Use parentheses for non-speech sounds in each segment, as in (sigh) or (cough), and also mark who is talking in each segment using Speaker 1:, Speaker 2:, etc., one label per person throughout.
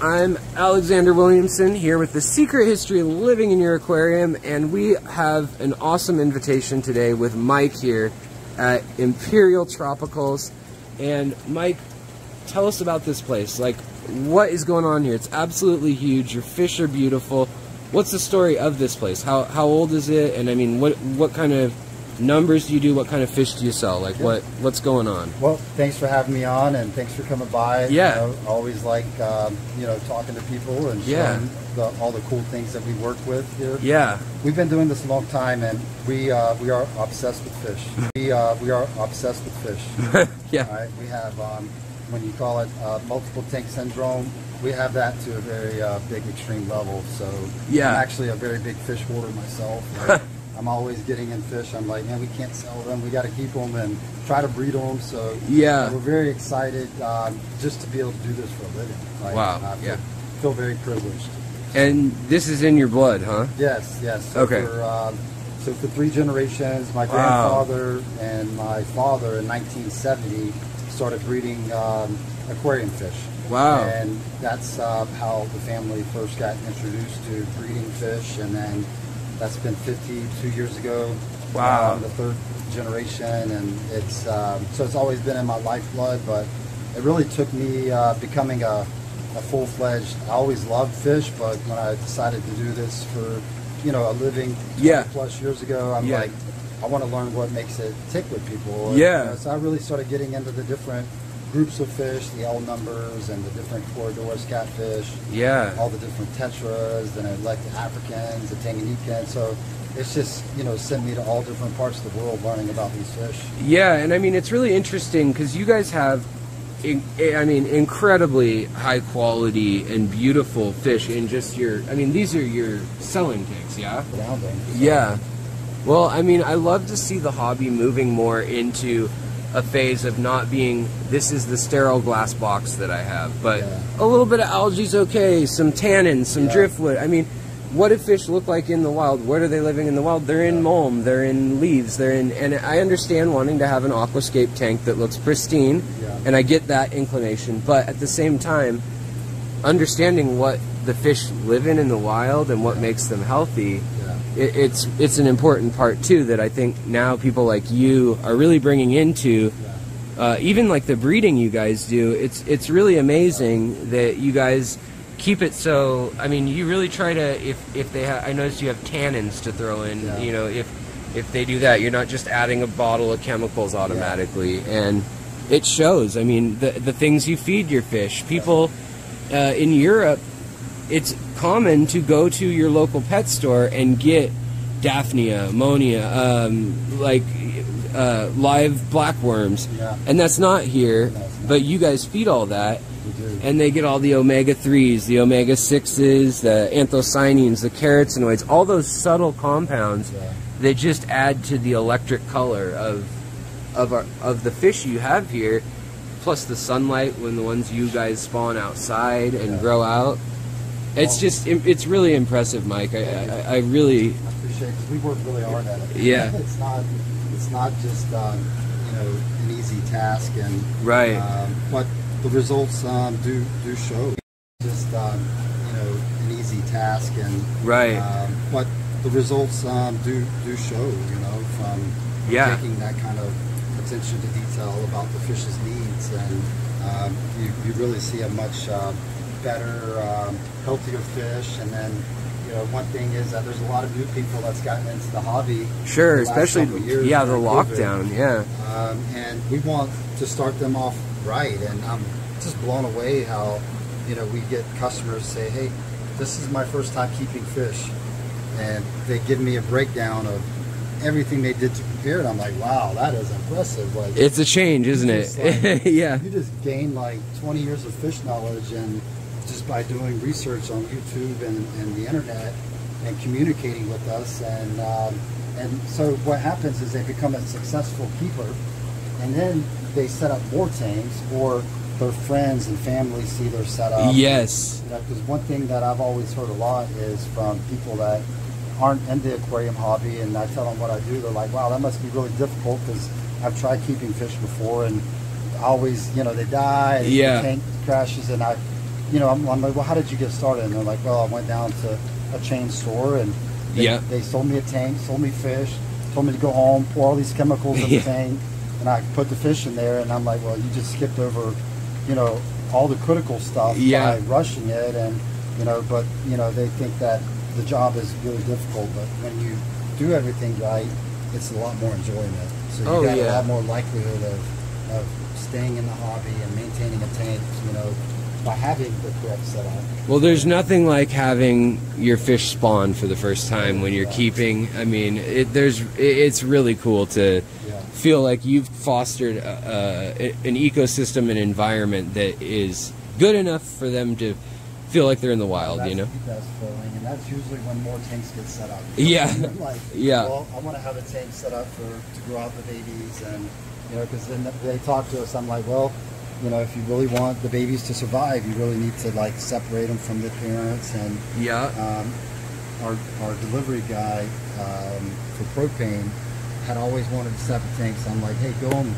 Speaker 1: I'm Alexander Williamson here with the Secret History of Living in Your Aquarium, and we have an awesome invitation today with Mike here at Imperial Tropicals. And Mike, tell us about this place. Like, what is going on here? It's absolutely huge. Your fish are beautiful. What's the story of this place? How how old is it? And I mean, what what kind of numbers do you do? What kind of fish do you sell? Like what what's going on?
Speaker 2: Well, thanks for having me on, and thanks for coming by.
Speaker 1: Yeah,
Speaker 2: you know, always like um, you know talking to people and
Speaker 1: yeah.
Speaker 2: showing the, all the cool things that we work with here.
Speaker 1: Yeah,
Speaker 2: we've been doing this a long time, and we uh, we are obsessed with fish. we uh, we are obsessed with fish. (laughs)
Speaker 1: yeah,
Speaker 2: right? we have um, when you call it uh, multiple tank syndrome. We have that to a very uh, big extreme level. So
Speaker 1: yeah,
Speaker 2: I'm actually a very big fish hoarder myself. Right? (laughs) I'm always getting in fish. I'm like, man, we can't sell them. We got to keep them and try to breed them. So
Speaker 1: yeah,
Speaker 2: we're very excited um, just to be able to do this for a living.
Speaker 1: Like, wow.
Speaker 2: I feel,
Speaker 1: yeah.
Speaker 2: Feel very privileged.
Speaker 1: And this is in your blood, huh?
Speaker 2: Yes. Yes. So
Speaker 1: okay.
Speaker 2: For, um, so for three generations, my grandfather wow. and my father in 1970 started breeding um, aquarium fish.
Speaker 1: Wow.
Speaker 2: And that's uh, how the family first got introduced to breeding fish, and then that's been 52 years ago.
Speaker 1: Wow.
Speaker 2: Um, the third generation, and it's um, so it's always been in my lifeblood. But it really took me uh, becoming a, a full fledged. I always loved fish, but when I decided to do this for you know a living
Speaker 1: yeah.
Speaker 2: plus years ago, I'm
Speaker 1: yeah.
Speaker 2: like, I want to learn what makes it tick with people.
Speaker 1: Yeah.
Speaker 2: You know, so I really started getting into the different groups of fish, the L numbers and the different Corydoras catfish.
Speaker 1: Yeah.
Speaker 2: All the different tetras, then I like the Africans, the Tanganyikans. So it's just, you know, sent me to all different parts of the world learning about these fish.
Speaker 1: Yeah, and I mean, it's really interesting because you guys have, I mean, incredibly high quality and beautiful fish in just your, I mean, these are your selling tanks, yeah?
Speaker 2: Grounding.
Speaker 1: Yeah. Well, I mean, I love to see the hobby moving more into a phase of not being this is the sterile glass box that I have, but yeah. a little bit of algae's okay, some tannins, some yeah. driftwood. I mean, what do fish look like in the wild? Where are they living in the wild? They're in mulm, they're in leaves, they're in, and I understand wanting to have an aquascape tank that looks pristine,
Speaker 2: yeah.
Speaker 1: and I get that inclination, but at the same time, understanding what the fish live in in the wild and what makes them healthy it, it's it's an important part too that I think now people like you are really bringing into. Uh, even like the breeding you guys do, it's it's really amazing that you guys keep it so. I mean, you really try to if if they have. I noticed you have tannins to throw in.
Speaker 2: Yeah.
Speaker 1: You know, if if they do that, you're not just adding a bottle of chemicals automatically, yeah. and it shows. I mean, the the things you feed your fish. People uh, in Europe, it's common to go to your local pet store and get daphnia, ammonia, um, like uh, live blackworms,
Speaker 2: yeah.
Speaker 1: and that's not here. But you guys feed all that, and they get all the omega threes, the omega sixes, the anthocyanins, the carotenoids, all those subtle compounds
Speaker 2: yeah.
Speaker 1: that just add to the electric color of of our, of the fish you have here. Plus the sunlight when the ones you guys spawn outside and
Speaker 2: yeah.
Speaker 1: grow out. It's just it's really impressive, Mike. I, I, I really
Speaker 2: I appreciate because we work really hard at it.
Speaker 1: Yeah, (laughs)
Speaker 2: it's not it's not just um, you know an easy task and
Speaker 1: right,
Speaker 2: um, but the results um, do do show. Just um, you know an easy task and
Speaker 1: right,
Speaker 2: um, but the results um, do do show. You know from
Speaker 1: yeah.
Speaker 2: taking that kind of attention to detail about the fish's needs and um, you, you really see a much uh, better, um, healthier fish. And then, you know, one thing is that there's a lot of new people that's gotten into the hobby.
Speaker 1: Sure, especially
Speaker 2: years
Speaker 1: yeah, the
Speaker 2: COVID.
Speaker 1: lockdown, yeah.
Speaker 2: Um, and we want to start them off right. And I'm just blown away how, you know, we get customers say, "Hey, this is my first time keeping fish," and they give me a breakdown of everything they did to prepare it. I'm like, wow, that is impressive. Like
Speaker 1: it's a change, isn't it? (laughs)
Speaker 2: Like,
Speaker 1: yeah.
Speaker 2: You just gain like 20 years of fish knowledge and just by doing research on YouTube and, and the internet and communicating with us. And, um, and so what happens is they become a successful keeper and then they set up more tanks or their friends and family see their setup.
Speaker 1: Yes.
Speaker 2: Because you know, one thing that I've always heard a lot is from people that aren't in the aquarium hobby and I tell them what I do, they're like, wow, that must be really difficult because I've tried keeping fish before and always, you know, they die,
Speaker 1: yeah.
Speaker 2: the tank crashes and I you know, I'm, I'm like, well, how did you get started? And they're like, well, I went down to a chain store and they,
Speaker 1: Yeah.
Speaker 2: they sold me a tank, sold me fish, told me to go home, pour all these chemicals in (laughs)
Speaker 1: Yeah.
Speaker 2: the tank, and I put the fish in there. And I'm like, well, you just skipped over, you know, all the critical stuff
Speaker 1: Yeah.
Speaker 2: by rushing it, and you know, but you know, they think that the job is really difficult, but when you do everything right, it's a lot more enjoyment. So you
Speaker 1: Oh,
Speaker 2: got
Speaker 1: yeah.
Speaker 2: a lot more likelihood of, of staying in the hobby and maintaining a tank, you know, by having the correct setup.
Speaker 1: Well, there's nothing like having your fish spawn for the first time when you're
Speaker 2: Yeah.
Speaker 1: keeping. I mean, it, there's it, it's really cool to
Speaker 2: Yeah.
Speaker 1: feel like you've fostered a, a, an ecosystem and environment that is good enough for them to feel like they're in the wild.
Speaker 2: that's
Speaker 1: You know?
Speaker 2: the best feeling, and that's usually when more tanks get set up. (laughs)
Speaker 1: Yeah. (laughs)
Speaker 2: like,
Speaker 1: Yeah.
Speaker 2: Well, I want to have a tank set up for to grow out the babies, and you know, because then they talk to us. I'm like, well, you know, if you really want the babies to survive, you really need to like separate them from the parents. And
Speaker 1: Yeah.
Speaker 2: um, our our delivery guy um, for propane had always wanted to set up a tank. So I'm like, hey, go on.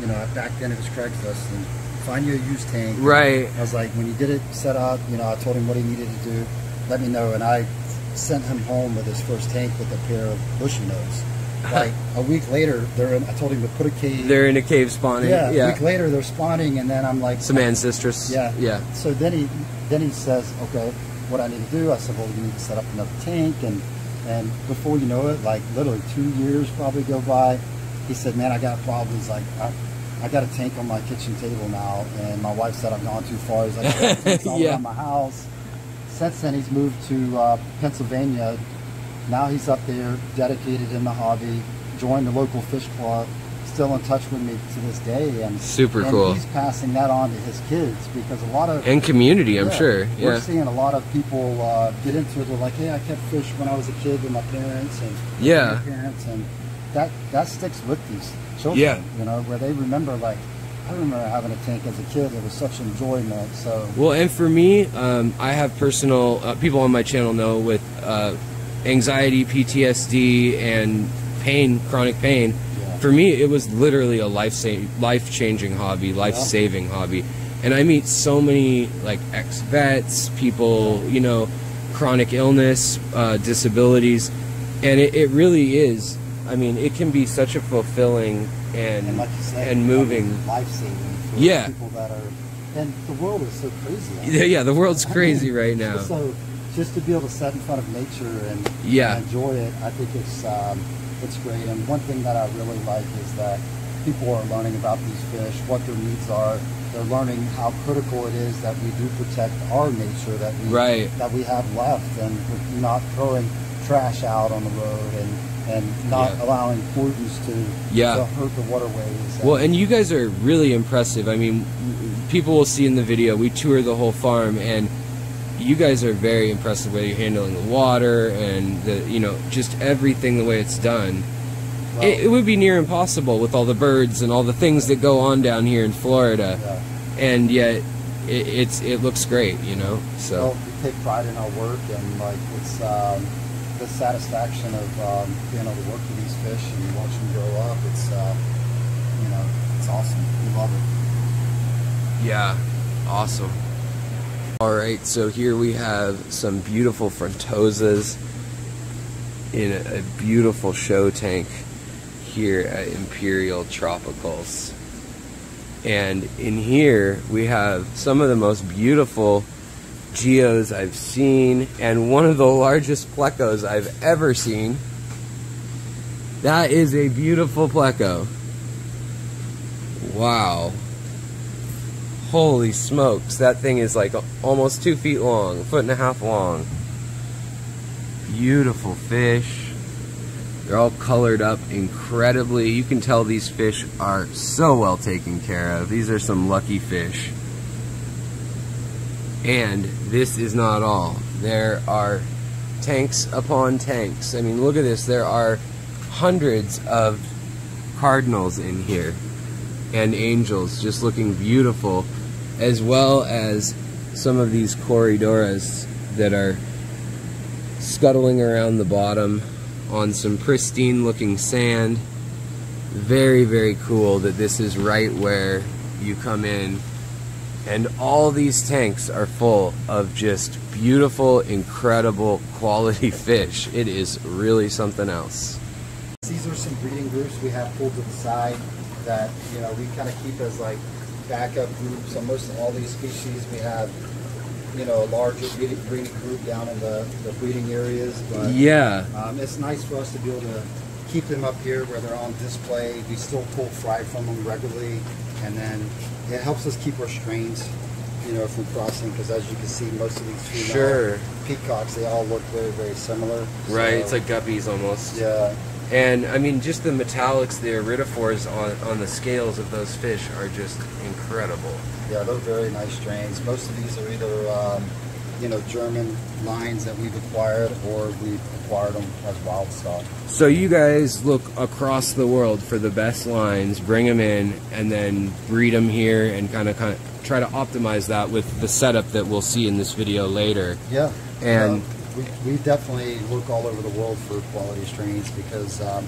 Speaker 2: You know, back then it was Craigslist and find you a used tank.
Speaker 1: Right.
Speaker 2: I was like, when you get it set up, you know, I told him what he needed to do. Let me know, and I sent him home with his first tank with a pair of bushy nose. Like a week later, they're in. I told him to put a cage.
Speaker 1: They're in a cave spawning.
Speaker 2: yeah,
Speaker 1: Yeah.
Speaker 2: A week later, they're spawning, and then I'm like,
Speaker 1: Some Ancistrus.
Speaker 2: yeah,
Speaker 1: Yeah.
Speaker 2: So then he then he says, okay, what I need to do? I said, well, you need to set up another tank, and and before you know it, like literally two years probably go by. He said, man, I got problems. like, I, I got a tank on my kitchen table now, and my wife said I've gone too far. He's like, I got tanks all (laughs)
Speaker 1: Yeah.
Speaker 2: around my house. Since then, he's moved to uh, Pennsylvania. Now he's up there, dedicated in the hobby, joined the local fish club, still in touch with me to this day, and
Speaker 1: Super
Speaker 2: and
Speaker 1: cool.
Speaker 2: He's passing that on to his kids because a lot of
Speaker 1: And community, I'm
Speaker 2: yeah,
Speaker 1: sure.
Speaker 2: We're seeing a lot of people uh, get into it. They're like, "Hey, I kept fish when I was a kid with my parents and
Speaker 1: Yeah.
Speaker 2: parents," and that that sticks with these children.
Speaker 1: Yeah.
Speaker 2: you know, where they remember like, I remember having a tank as a kid. It was such enjoyment. So
Speaker 1: Well, and for me, um, I have personal uh, people on my channel know with uh, anxiety, PTSD, and pain, chronic pain.
Speaker 2: Yeah.
Speaker 1: For me, it was literally a life sa- life changing hobby, life saving hobby, and I meet so many like ex vets, people, you know, chronic illness, uh, disabilities, and it, it really is. I mean, it can be such a fulfilling and
Speaker 2: and like you said,
Speaker 1: and moving.
Speaker 2: life saving
Speaker 1: Yeah.
Speaker 2: people that are. And the world is so crazy.
Speaker 1: Yeah, yeah, the world's
Speaker 2: I (laughs) mean,
Speaker 1: crazy right now.
Speaker 2: So just to be able to sit in front of nature and,
Speaker 1: Yeah.
Speaker 2: and enjoy it, I think it's um, it's great. And one thing that I really like is that people are learning about these fish, what their needs are. They're learning how critical it is that we do protect our nature that we
Speaker 1: Right.
Speaker 2: that we have left, and not throwing trash out on the road and and not
Speaker 1: Yeah.
Speaker 2: allowing pollutants to
Speaker 1: Yeah.
Speaker 2: to hurt the waterways.
Speaker 1: Well, and you guys are really impressive. I mean, people will see in the video, we tour the whole farm, and you guys are very impressive way you're handling the water and the, you know, just everything the way it's done.
Speaker 2: Well,
Speaker 1: It, it would be near impossible with all the birds and all the things that go on down here in Florida,
Speaker 2: yeah.
Speaker 1: and yet it, it's it looks great, you know. So
Speaker 2: Well, we take pride in our work, and like it's um, the satisfaction of um, being able to work with these fish and watch them grow up. It's uh, you know, it's awesome. We love it.
Speaker 1: Yeah, awesome. All right, so here we have some beautiful frontosas in a beautiful show tank here at Imperial Tropicals. And in here we have some of the most beautiful geos I've seen and one of the largest plecos I've ever seen. That is a beautiful pleco. Wow. Holy smokes, that thing is like almost two feet long, foot and a half long. Beautiful fish. They're all colored up incredibly. You can tell these fish are so well taken care of. These are some lucky fish. And this is not all. There are tanks upon tanks. I mean, look at this. There are hundreds of cardinals in here and angels just looking beautiful, as well as some of these corydoras that are scuttling around the bottom on some pristine looking sand. Very, very cool that this is right where you come in And all these tanks are full of just beautiful, incredible quality (laughs) fish. It is really something else.
Speaker 2: These are some breeding groups we have pulled to the side that you know we kind of keep as like backup groups. On most of all these species, we have you know a larger breeding, group down in the, the breeding areas. But
Speaker 1: Yeah.
Speaker 2: um, it's nice for us to be able to keep them up here where they're on display. We still pull fry from them regularly, and then it helps us keep our strains, you know, from crossing. Because as you can see, most of these female
Speaker 1: Sure.
Speaker 2: peacocks, they all look very, very similar.
Speaker 1: Right,
Speaker 2: So,
Speaker 1: it's like guppies almost.
Speaker 2: yeah,
Speaker 1: And I mean, just the metallics, the iridophores on, on the scales of those fish are just incredible.
Speaker 2: yeah, they're very nice strains. Most of these are either, um, you know, German lines that we've acquired, or we've acquired them as wild stock.
Speaker 1: So you guys look across the world for the best lines, bring them in, and then breed them here, and kind of kind of try to optimize that with the setup that we'll see in this video later.
Speaker 2: Yeah,
Speaker 1: And-
Speaker 2: we, we definitely look all over the world for quality strains because um,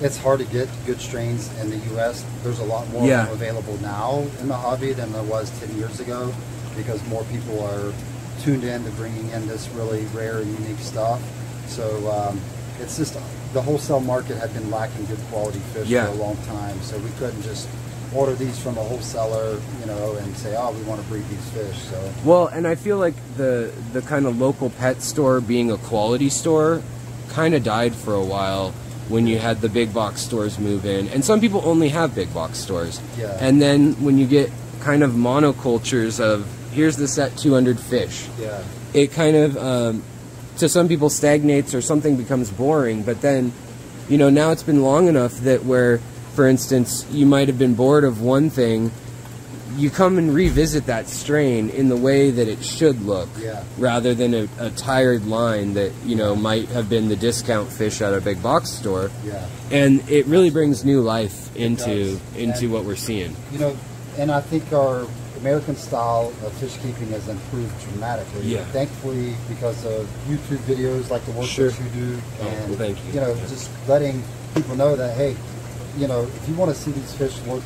Speaker 2: it's hard to get good strains in the U.S. There's a lot more
Speaker 1: Yeah.
Speaker 2: available now in the hobby than there was 10 years ago because more people are tuned in to bringing in this really rare and unique stuff. So um, it's just the wholesale market had been lacking good quality fish
Speaker 1: Yeah.
Speaker 2: for a long time, so we couldn't just order these from a wholesaler, you know, and say, oh, we want to breed these fish. So
Speaker 1: Well, and I feel like the the kind of local pet store being a quality store kind of died for a while when you had the big box stores move in, and some people only have big box stores.
Speaker 2: Yeah.
Speaker 1: And then when you get kind of monocultures of here's the set 200 fish,
Speaker 2: yeah.
Speaker 1: it kind of um, to some people stagnates or something becomes boring but then you know now it's been long enough that where for instance you might have been bored of one thing you come and revisit that strain in the way that it should look
Speaker 2: Yeah.
Speaker 1: rather than a, a tired line that you know might have been the discount fish at a big box store
Speaker 2: Yeah.
Speaker 1: and it really brings new life into into
Speaker 2: And-
Speaker 1: what we're seeing
Speaker 2: You know, and I think our American style of fish keeping has improved dramatically.
Speaker 1: Yeah.
Speaker 2: Thankfully, because of YouTube videos like the work
Speaker 1: Sure.
Speaker 2: that you do,
Speaker 1: Oh,
Speaker 2: and
Speaker 1: well, thank you.
Speaker 2: know, just letting people know that hey, you know, if you want to see these fish look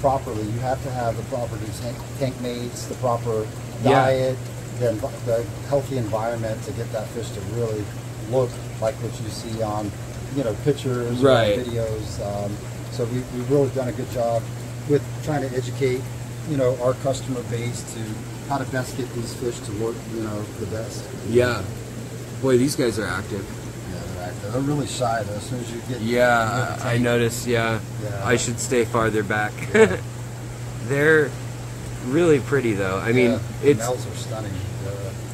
Speaker 2: properly, you have to have the proper tank, tank mates, the proper
Speaker 1: Yeah.
Speaker 2: diet, the, the healthy environment to get that fish to really look like what you see on, you know, pictures
Speaker 1: Right.
Speaker 2: or videos. Um, so we, we've really done a good job with trying to educate, you know, our customer base to how to best get these fish to look, you know, the best.
Speaker 1: yeah boy these guys are active
Speaker 2: Yeah, they're. Really shy though. As soon as you get
Speaker 1: Yeah,
Speaker 2: the
Speaker 1: I
Speaker 2: tank.
Speaker 1: noticed. Yeah,
Speaker 2: Yeah.
Speaker 1: I should stay farther back. (laughs) They're really pretty, though. I mean,
Speaker 2: Yeah, the
Speaker 1: it's
Speaker 2: stunning. Uh,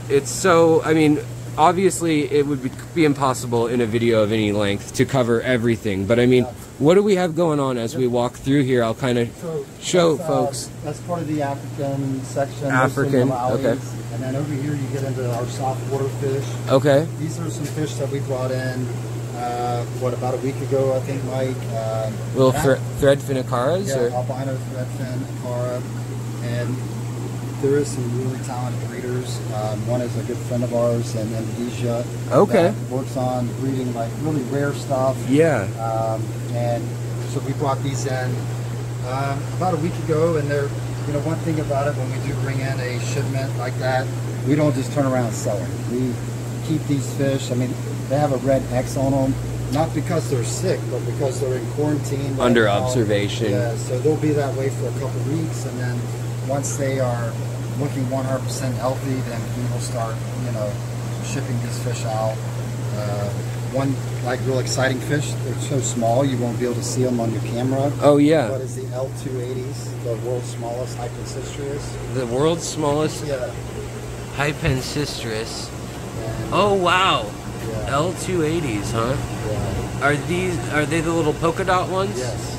Speaker 1: it's so. I mean, obviously, it would be, be impossible in a video of any length to cover everything. But I mean, what do we have going on as we walk through here? I'll kind of
Speaker 2: so
Speaker 1: show
Speaker 2: that's, uh,
Speaker 1: folks.
Speaker 2: That's part of the African section.
Speaker 1: African, okay.
Speaker 2: And then over here you get into our soft water fish.
Speaker 1: Okay.
Speaker 2: These are some fish that we brought in. Uh, what about a week ago? I think, Mike. Um,
Speaker 1: Little thre- threadfin acaras,
Speaker 2: Yeah,
Speaker 1: or
Speaker 2: albino threadfin, Acara, and there is some really talented breeders. Um, one is a good friend of ours in Indonesia.
Speaker 1: Okay.
Speaker 2: that works on breeding like really rare stuff.
Speaker 1: yeah.
Speaker 2: Um, and so we brought these in um, about a week ago, and they're, you know, one thing about it when we do bring in a shipment like that, we don't just turn around and sell it. We keep these fish. I mean, they have a red X on them, not because they're sick, but because they're in quarantine. right
Speaker 1: Under
Speaker 2: now.
Speaker 1: observation.
Speaker 2: Yeah, so they'll be that way for a couple weeks, and then once they are looking 100% healthy, then we will start, you know, shipping these fish out. Uh, one like real exciting fish. They're so small you won't be able to see them on your camera.
Speaker 1: Oh yeah.
Speaker 2: What is the L280s, the world's smallest Hypancistrus?
Speaker 1: The world's smallest
Speaker 2: Yeah.
Speaker 1: Hypancistrus.
Speaker 2: And,
Speaker 1: Oh wow.
Speaker 2: yeah,
Speaker 1: L280s, huh?
Speaker 2: yeah.
Speaker 1: Are these are they the little polka dot ones?
Speaker 2: Yes.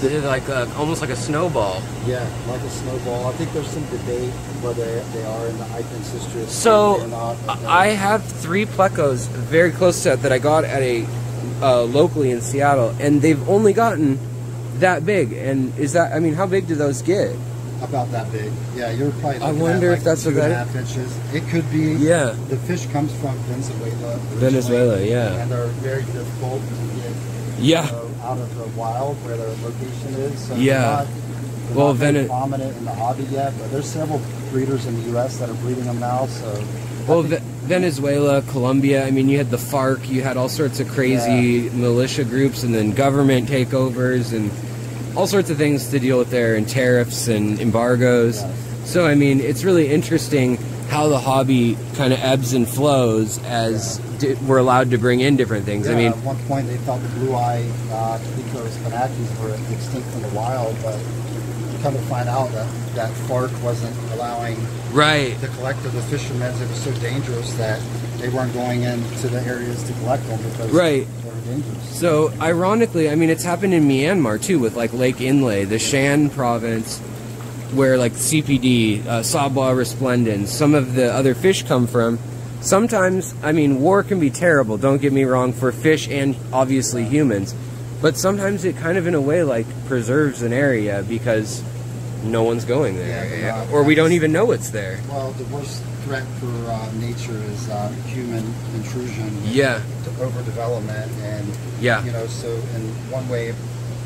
Speaker 1: They're like a, almost like a snowball.
Speaker 2: Yeah, like a snowball. I think there's some debate whether they are in the Hypancistrus
Speaker 1: So
Speaker 2: or not.
Speaker 1: I have three plecos very close to that that I got at a uh, locally in Seattle, and they've only gotten that big. And is that I mean, how big do those get?
Speaker 2: about that big. Yeah, you're probably.
Speaker 1: I wonder
Speaker 2: at
Speaker 1: if that's what
Speaker 2: a
Speaker 1: that-
Speaker 2: half inches. It could be.
Speaker 1: Yeah.
Speaker 2: The fish comes from Venezuela.
Speaker 1: Venezuela, yeah.
Speaker 2: And they're very difficult to get
Speaker 1: Yeah.
Speaker 2: you know, out of the wild where their location is. So
Speaker 1: Yeah.
Speaker 2: they're not, They're
Speaker 1: Well,
Speaker 2: not very
Speaker 1: Vene-
Speaker 2: prominent in the hobby yet, but there's several breeders in the U.S. that are breeding them now. So,
Speaker 1: Well,
Speaker 2: think-
Speaker 1: Venezuela, Colombia. I mean, you had the FARC. You had all sorts of crazy militia groups, and then government takeovers, and all sorts of things to deal with there, and tariffs and embargoes.
Speaker 2: Yes.
Speaker 1: So, I mean, it's really interesting how the hobby kind of ebbs and flows as di- we're allowed to bring in different things. I mean,
Speaker 2: at one point they thought the blue eye uh, were extinct in the wild, but come to find out that that FARC wasn't allowing
Speaker 1: right.
Speaker 2: the collector, the fishermen, it was so dangerous that they weren't going into the areas to collect them because
Speaker 1: Right.
Speaker 2: they were dangerous.
Speaker 1: So, ironically, I mean, it's happened in Myanmar too, with like Lake Inle, the Shan province, where like CPD, uh, Sawbwa resplendens, some of the other fish come from. Sometimes, I mean, war can be terrible, don't get me wrong, for fish and obviously humans. But sometimes it kind of, in a way, like preserves an area because no one's going there.
Speaker 2: Yeah,
Speaker 1: or we don't even know it's there.
Speaker 2: Well, the worst threat for uh, nature is uh, human intrusion.
Speaker 1: Yeah.
Speaker 2: Overdevelopment, and
Speaker 1: Yeah.
Speaker 2: you know, so in one way,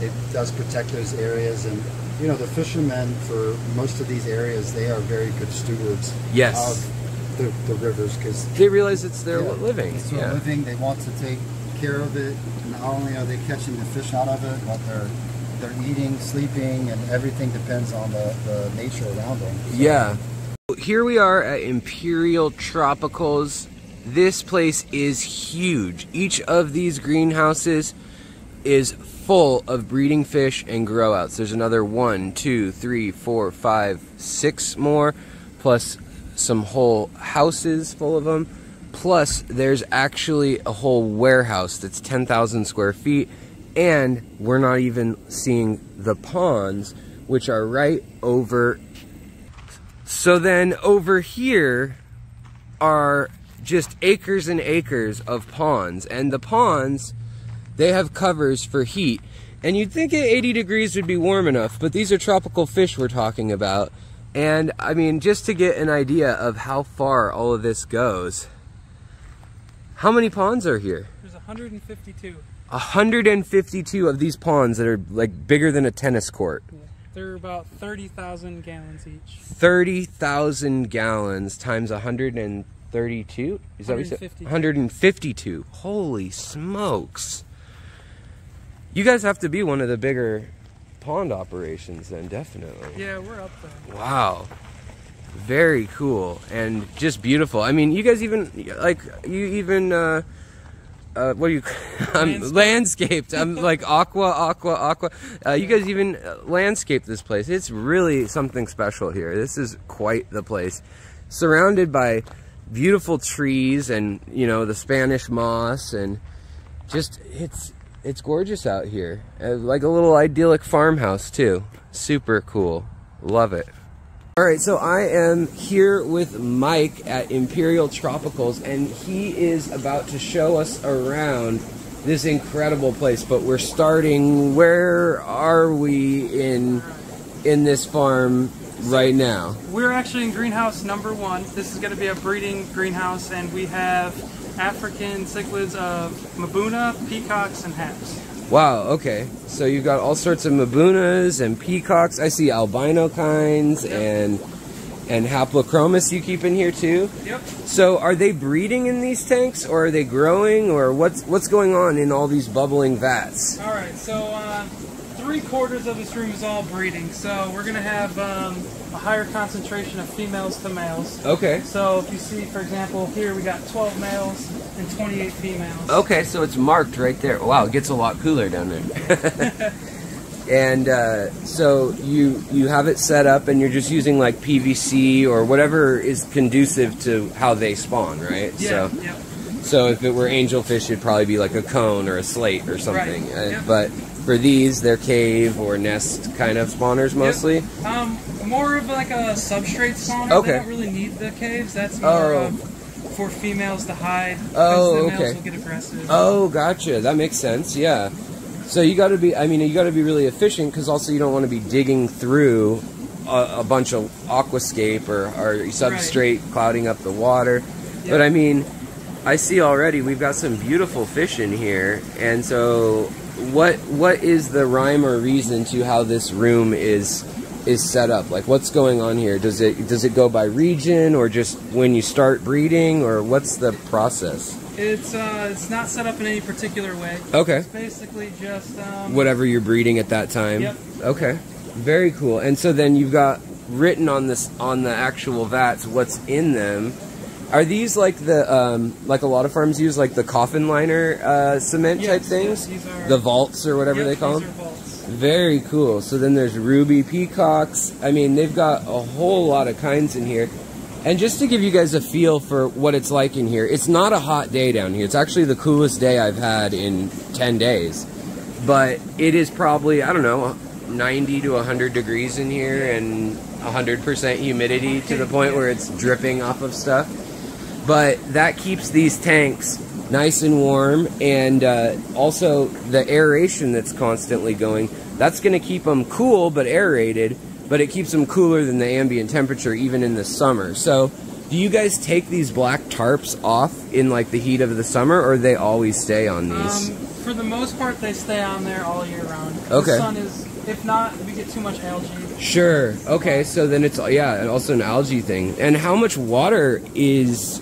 Speaker 2: it does protect those areas, and you know, the fishermen for most of these areas, they are very good stewards
Speaker 1: Yes.
Speaker 2: of the, the rivers because
Speaker 1: They realize it's their
Speaker 2: Yeah.
Speaker 1: living.
Speaker 2: It's their
Speaker 1: Yeah.
Speaker 2: living. They want to take care of it. Not only are they catching the fish out of it, but they're they're eating, sleeping, and everything depends on the, the nature around them. So,
Speaker 1: Yeah. Here we are at Imperial Tropicals. This place is huge. Each of these greenhouses is full of breeding fish and grow outs. There's another one, two, three, four, five, six more, plus some whole houses full of them. Plus, there's actually a whole warehouse that's 10,000 square feet, and we're not even seeing the ponds, which are right over so then over here are just acres and acres of ponds, and the ponds they have covers for heat. And you'd think at 80 degrees would be warm enough, but these are tropical fish we're talking about. And I mean, just to get an idea of how far all of this goes, how many ponds are here?
Speaker 3: There's 152.
Speaker 1: 152 of these ponds that are like bigger than a tennis court.
Speaker 3: They're about 30,000 gallons each.
Speaker 1: 30,000 gallons times 132? Is that what you said?
Speaker 3: 152.
Speaker 1: 152. Holy smokes. You guys have to be one of the bigger pond operations then, definitely.
Speaker 3: Yeah, we're up there.
Speaker 1: Wow. Very cool and just beautiful. I mean, you guys even like you even uh uh, what are you (laughs) I'm
Speaker 3: Landscape.
Speaker 1: landscaped. I'm (laughs) like aqua, aqua, aqua. Uh, you guys even uh, landscaped this place. It's really something special here. This is quite the place. Surrounded by beautiful trees and, you know, the Spanish moss and just it's it's gorgeous out here. Uh, like a little idyllic farmhouse too. Super cool. Love it. All right, so I am here with Mike at Imperial Tropicals, and he is about to show us around this incredible place. But we're starting. Where are we in in this farm right now?
Speaker 3: We're actually in greenhouse number one. This is going to be a breeding greenhouse, and we have African cichlids of Mbuna, peacocks, and haps.
Speaker 1: Wow. Okay. So you've got all sorts of mbunas and peacocks. I see albino kinds and and haplochromis you keep in here too.
Speaker 3: Yep.
Speaker 1: So are they breeding in these tanks, or are they growing, or what's what's going on in all these bubbling vats?
Speaker 3: All right, so uh, three quarters of this room is all breeding. So we're going to have um, a higher concentration of females to males.
Speaker 1: Okay.
Speaker 3: So if you see, for example, here we got 12 males and 28 females.
Speaker 1: Okay, so it's marked right there. Wow, it gets a lot cooler down there. (laughs) and uh, so you you have it set up, and you're just using like PVC or whatever is conducive to how they spawn, right?
Speaker 3: Yeah,
Speaker 1: So so if it were angelfish, it'd probably be like a cone or a slate or something.
Speaker 3: Right,
Speaker 1: Uh,
Speaker 3: yep.
Speaker 1: But for these, they're cave or nest kind of spawners mostly.
Speaker 3: Yep. Um, more of like a substrate spawner.
Speaker 1: Okay.
Speaker 3: They don't really need the caves. That's more
Speaker 1: Oh.
Speaker 3: of for females to hide. because
Speaker 1: Oh,
Speaker 3: the males will get aggressive.
Speaker 1: Oh, gotcha. That makes sense. Yeah. So you got to be. I mean, you got to be really efficient because also you don't want to be digging through a, a bunch of aquascape or, or substrate clouding up the water. But I mean, I see already we've got some beautiful fish in here, and so what what is the rhyme or reason to how this room is is set up? Like, what's going on here? Does it does it go by region, or just when you start breeding, or what's the process?
Speaker 3: It's uh, it's not set up in any particular way.
Speaker 1: Okay.
Speaker 3: It's basically just um,
Speaker 1: Whatever you're breeding at that time.
Speaker 3: Yep.
Speaker 1: Okay. Very cool. And so then you've got written on this on the actual vats what's in them. Are these like the um, like a lot of farms use like the coffin liner uh, cement
Speaker 3: Yes,
Speaker 1: type
Speaker 3: yes,
Speaker 1: things?
Speaker 3: these are-
Speaker 1: the vaults or whatever
Speaker 3: yep,
Speaker 1: they call
Speaker 3: these
Speaker 1: them.
Speaker 3: are vaults.
Speaker 1: Very cool. So then there's ruby peacocks. I mean, they've got a whole lot of kinds in here. And just to give you guys a feel for what it's like in here, it's not a hot day down here. It's actually the coolest day I've had in 10 days. But it is probably, I don't know, 90 to 100 degrees in here and 100% humidity to the point where it's dripping off of stuff. But that keeps these tanks nice and warm and uh, also the aeration that's constantly going that's going to keep them cool but aerated but it keeps them cooler than the ambient temperature even in the summer so do you guys take these black tarps off in like the heat of the summer or they always stay on these
Speaker 3: Um, for the most part, they stay on there all year round.
Speaker 1: Okay.
Speaker 3: The sun is, if not, we get too much algae.
Speaker 1: Sure. Okay. So then it's yeah, and also an algae thing. And how much water is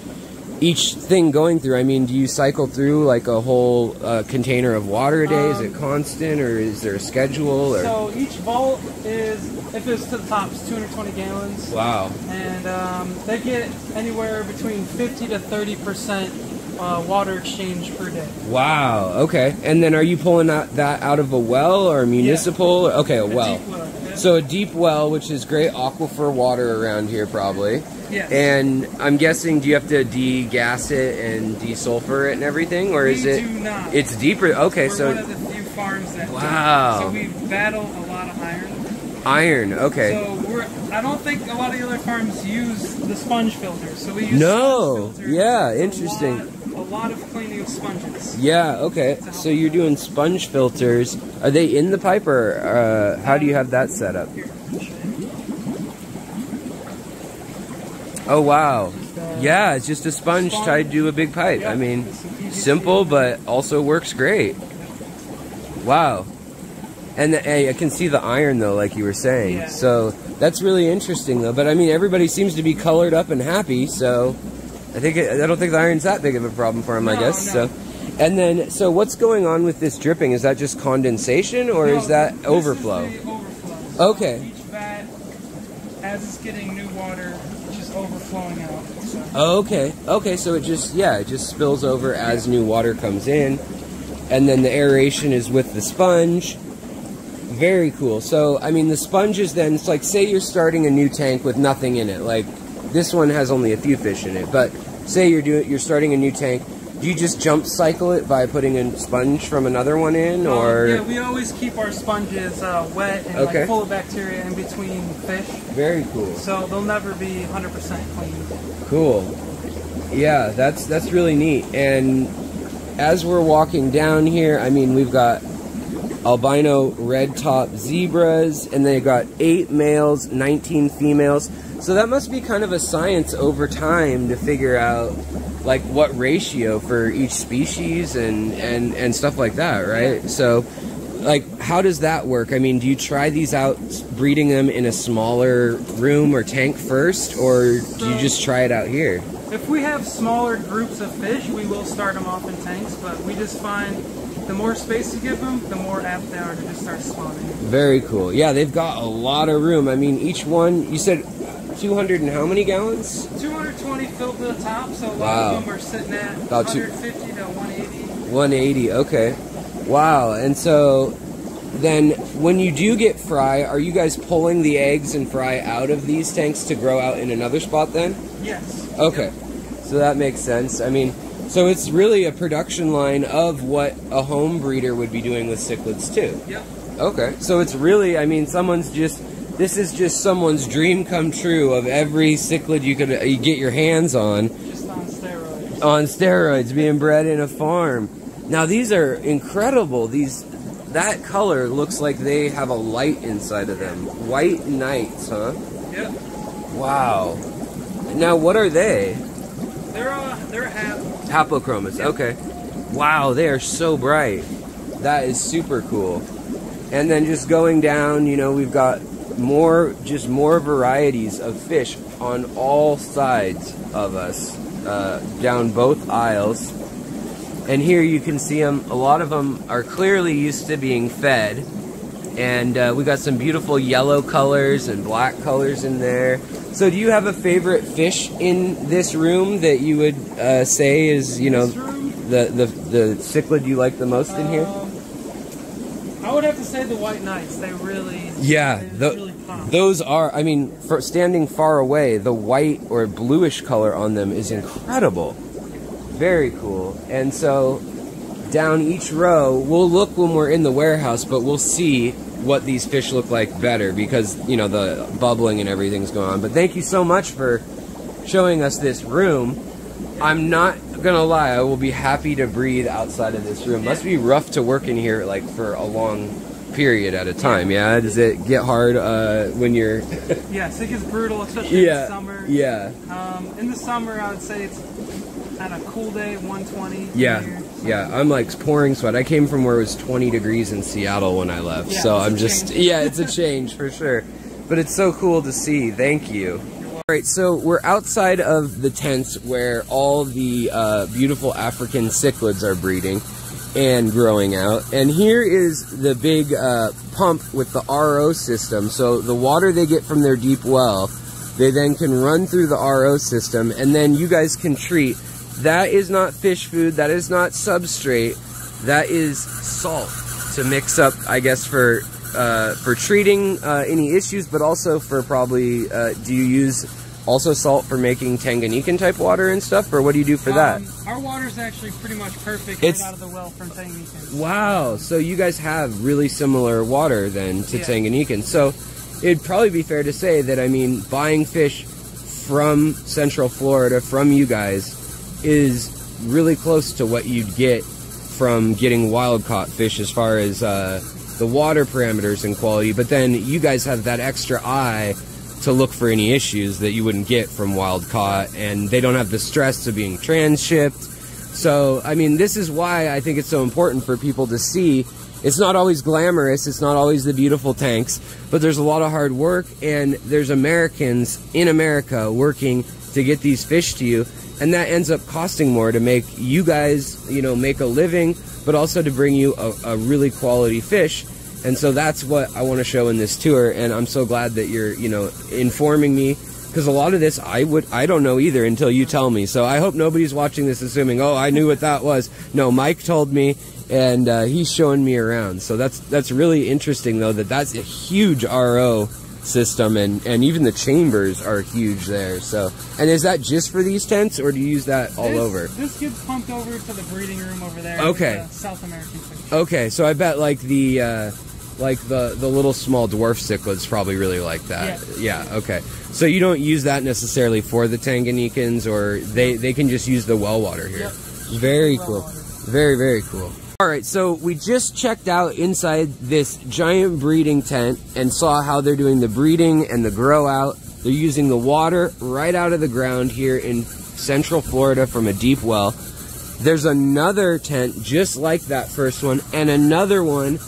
Speaker 1: each thing going through? I mean, do you cycle through like a whole uh, container of water a day? is it
Speaker 3: Um,
Speaker 1: constant, or is there a schedule? Or
Speaker 3: So each vault is, if it's to the top, it's 220 gallons.
Speaker 1: wow.
Speaker 3: and um, they get anywhere between 50 to 30 percent uh, water exchange per day.
Speaker 1: Wow. Okay. And then are you pulling that, that out of a well or a municipal? Okay, a
Speaker 3: A
Speaker 1: well.
Speaker 3: deep well, yeah.
Speaker 1: So a deep well, which is great aquifer water around here, probably.
Speaker 3: Yeah.
Speaker 1: And I'm guessing, do you have to degas it and desulfur it and everything, or is
Speaker 3: we
Speaker 1: it?
Speaker 3: do not.
Speaker 1: It's deeper. Okay,
Speaker 3: We're
Speaker 1: so
Speaker 3: one of the few farms that. do.
Speaker 1: Wow.
Speaker 3: So we battle a lot of iron.
Speaker 1: iron. Okay.
Speaker 3: So we're. I don't think a lot of the other farms use the sponge filters. So we use.
Speaker 1: No.
Speaker 3: sponge filters.
Speaker 1: Yeah, interesting.
Speaker 3: Lot- of cleaning of sponges.
Speaker 1: yeah. Okay. So you're doing sponge filters. Are they in the pipe, or uh, how do you have that set up?
Speaker 3: Here, I'll show you.
Speaker 1: Oh wow. Yeah, it's just a sponge tied to a big pipe. I mean,
Speaker 3: it's easy to
Speaker 1: simple, but also works great. Wow. And the, hey, I can see the iron though, like you were saying. So that's really interesting though. But I mean, everybody seems to be colored up and happy. So I think it, I don't think the iron's that big of a problem for them. I guess
Speaker 3: no.
Speaker 1: so. And then, so what's going on with this dripping? Is that just condensation or
Speaker 3: No,
Speaker 1: is that overflow?
Speaker 3: Is overflow. So
Speaker 1: Okay.
Speaker 3: Each vat, as it's getting new water, just overflowing out. So.
Speaker 1: Oh, okay. Okay, so it just yeah, it just spills over as new water comes in. And then the aeration is with the sponge. Very cool. So, I mean, the sponge is then it's like say you're starting a new tank with nothing in it. Like this one has only a few fish in it, but say you're doing you're starting a new tank, do you just jump cycle it by putting a sponge from another one in
Speaker 3: Um,
Speaker 1: or
Speaker 3: yeah, we always keep our sponges uh, wet and
Speaker 1: Okay.
Speaker 3: like full of bacteria in between fish,
Speaker 1: Very cool.
Speaker 3: so they'll never be 100% clean.
Speaker 1: Cool. Yeah, that's that's really neat. And as we're walking down here, I mean, we've got albino red top zebras, and they got eight males, 19 females. So that must be kind of a science over time to figure out like what ratio for each species and and and stuff like that, right? So like how does that work? I mean, do you try these out breeding them in a smaller room or tank first or do you just try it out here?
Speaker 3: If we have smaller groups of fish, we will start them off in tanks, but we just find the more space you give them, the more apt they are to just start spawning.
Speaker 1: Very cool. Yeah, they've got a lot of room. I mean, each one, you said 200 and how many gallons?
Speaker 3: 220 filled to the top, so a lot
Speaker 1: Wow.
Speaker 3: of them are sitting at
Speaker 1: About two-
Speaker 3: 150 to 180.
Speaker 1: 180. Okay. Wow. And so then when you do get fry, are you guys pulling the eggs and fry out of these tanks to grow out in another spot then?
Speaker 3: Yes.
Speaker 1: Okay. So that makes sense. I mean, so it's really a production line of what a home breeder would be doing with cichlids too.
Speaker 3: Yep.
Speaker 1: Okay. So it's really, I mean, someone's just, this is just someone's dream come true of every cichlid you could you get your hands on
Speaker 3: Just on steroids.
Speaker 1: on steroids being bred in a farm. Now these are incredible. These that color looks like they have a light inside of them. White knights, huh?
Speaker 3: Yep.
Speaker 1: Wow. Now what are they?
Speaker 3: They're uh, they're half.
Speaker 1: Haplochromis. Okay. Wow, they are so bright. That is super cool. And then just going down, you know, we've got more, just more varieties of fish on all sides of us, uh, down both aisles. And here you can see them. A lot of them are clearly used to being fed. And uh, we got some beautiful yellow colors and black colors in there. So, do you have a favorite fish in this room that you would uh, say is, you know, the the the cichlid you like the most in here?
Speaker 3: Would have to say the white knights. They really,
Speaker 1: Yeah,
Speaker 3: they
Speaker 1: tho-
Speaker 3: really
Speaker 1: those are. I mean, for standing far away, the white or bluish color on them is incredible. Very cool. And so, down each row, we'll look when we're in the warehouse, but we'll see what these fish look like better because you know the bubbling and everything's going on. But thank you so much for showing us this room. I'm not gonna lie, I will be happy to breathe outside of this room. Must be rough to work in here like for a long period at a time. Yeah, does it get hard uh, when you're?
Speaker 3: Yes, it gets brutal, especially in the
Speaker 1: yeah,
Speaker 3: summer.
Speaker 1: yeah,
Speaker 3: Um, in the summer, I would say it's on a cool day, 120.
Speaker 1: yeah,
Speaker 3: here.
Speaker 1: yeah. I'm like pouring sweat. I came from where it was 20 degrees in Seattle when I left,
Speaker 3: Yeah,
Speaker 1: so I'm just
Speaker 3: change.
Speaker 1: yeah, it's a (laughs) change for sure. But it's so cool to see. Thank you. All right, so we're outside of the tents where all the uh, beautiful African cichlids are breeding and growing out. And here is the big uh, pump with the RO system. So the water they get from their deep well, they then can run through the RO system, and then you guys can treat. That is not fish food. That is not substrate. That is salt to mix up, I guess, for uh, for treating uh, any issues, but also for probably. Uh, do you use also salt for making Tanganyikan type water and stuff, or what do you do for that?
Speaker 3: Our water is actually pretty much perfect
Speaker 1: It's-
Speaker 3: right out of the well from Tanganyikan.
Speaker 1: Wow, so you guys have really similar water then to
Speaker 3: Yeah.
Speaker 1: Tanganyikan. So it'd probably be fair to say that I mean buying fish from Central Florida from you guys is really close to what you'd get from getting wild caught fish as far as uh, the water parameters and quality. But then you guys have that extra eye to look for any issues that you wouldn't get from wild caught, and they don't have the stress of being transshipped. So, I mean, this is why I think it's so important for people to see. It's not always glamorous, it's not always the beautiful tanks, but there's a lot of hard work, and there's Americans in America working to get these fish to you, and that ends up costing more to make you guys, you know, make a living, but also to bring you a, a really quality fish. And so that's what I want to show in this tour, and I'm so glad that you're, you know, informing me because a lot of this I would I don't know either until you tell me. So I hope nobody's watching this assuming, oh, I knew what that was. No, Mike told me, and uh, he's showing me around. So that's that's really interesting though that that's a huge RO system, and and even the chambers are huge there. So and is that just for these tents, or do you use that all
Speaker 3: this,
Speaker 1: over?
Speaker 3: This gets pumped over to the breeding room over there.
Speaker 1: Okay.
Speaker 3: the South American fish.
Speaker 1: Okay, so I bet like the uh, like the the little small dwarf cichlids probably really like that. Yeah. Okay. So you don't use that necessarily for the Tanganyikans, or they they can just use the well water here.
Speaker 3: Yep.
Speaker 1: Very
Speaker 3: Well
Speaker 1: cool.
Speaker 3: water.
Speaker 1: Very very cool. All right, so we just checked out inside this giant breeding tent and saw how they're doing the breeding and the grow out. They're using the water right out of the ground here in Central Florida from a deep well. There's another tent just like that first one, and another one,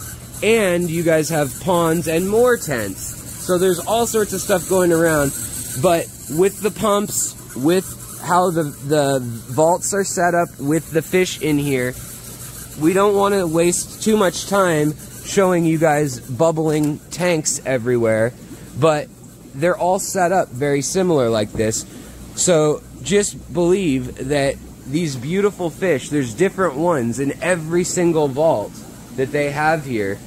Speaker 1: and you guys have ponds and more tents. So there's all sorts of stuff going around, but with the pumps, with how the the vaults are set up, with the fish in here, we don't want to waste too much time showing you guys bubbling tanks everywhere, but they're all set up very similar like this. So just believe that these beautiful fish, there's different ones in every single vault that they have here.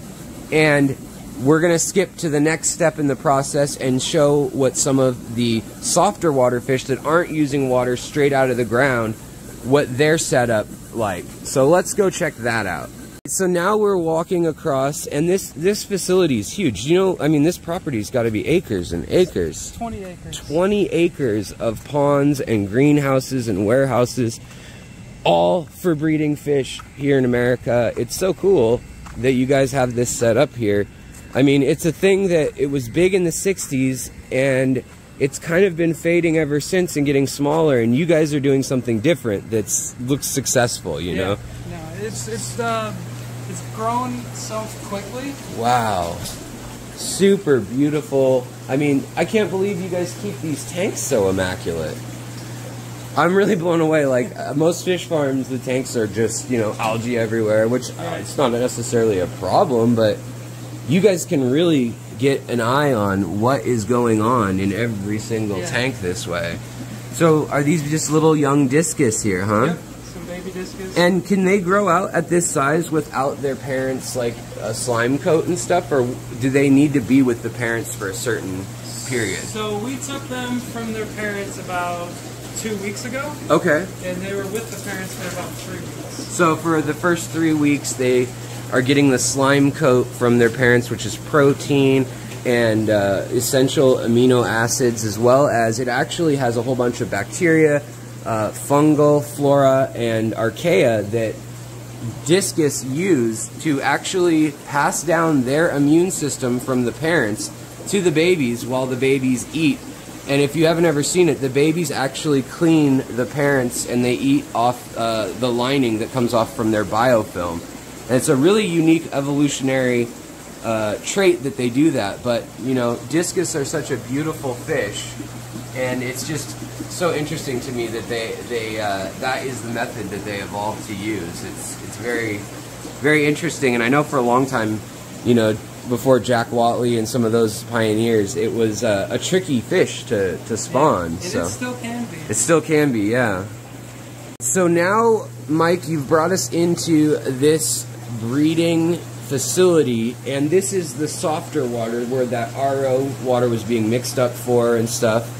Speaker 1: And we're going to skip to the next step in the process and show what some of the softer water fish that aren't using water straight out of the ground, what their setup like. So let's go check that out. So now we're walking across, and this this facility is huge. You know, I mean, this property's got to be acres and acres.
Speaker 3: 20 acres.
Speaker 1: 20 acres of ponds and greenhouses and warehouses, all for breeding fish here in America. It's so cool that you guys have this set up here. I mean, it's a thing that it was big in the 60s and it's kind of been fading ever since and getting smaller and you guys are doing something different that's looks successful, you know.
Speaker 3: No, it's it's uh, it's grown so quickly.
Speaker 1: Wow. super beautiful. I mean, I can't believe you guys keep these tanks so immaculate. I'm really blown away. Like uh, most fish farms, the tanks are just you know algae everywhere, which uh, it's not necessarily a problem, but you guys can really get an eye on what is going on in every single
Speaker 3: Yeah.
Speaker 1: tank this way. So are these just little young discus here, huh?
Speaker 3: Yep, some baby discus.
Speaker 1: And can they grow out at this size without their parents like a slime coat and stuff, or do they need to be with the parents for a certain period?
Speaker 3: so we took them from their parents about two weeks ago,
Speaker 1: Okay.
Speaker 3: and they were with the parents for about three weeks.
Speaker 1: So for the first three weeks, they are getting the slime coat from their parents, which is protein and uh, essential amino acids, as well as it actually has a whole bunch of bacteria, uh, fungal flora, and archaea that discus use to actually pass down their immune system from the parents to the babies while the babies eat. And if you haven't ever seen it, the babies actually clean the parents and they eat off uh, the lining that comes off from their biofilm. And it's a really unique evolutionary uh, trait that they do that. But, you know, discus are such a beautiful fish, and it's just so interesting to me that they, they uh, that is the method that they evolved to use. It's, it's very, very interesting. And I know for a long time, you know, before Jack Wattley and some of those pioneers, it was uh, a tricky fish to, to spawn. So
Speaker 3: it still can be.
Speaker 1: it still can be, yeah. So now, Mike, you've brought us into this breeding facility, and this is the softer water where that RO water was being mixed up for and stuff.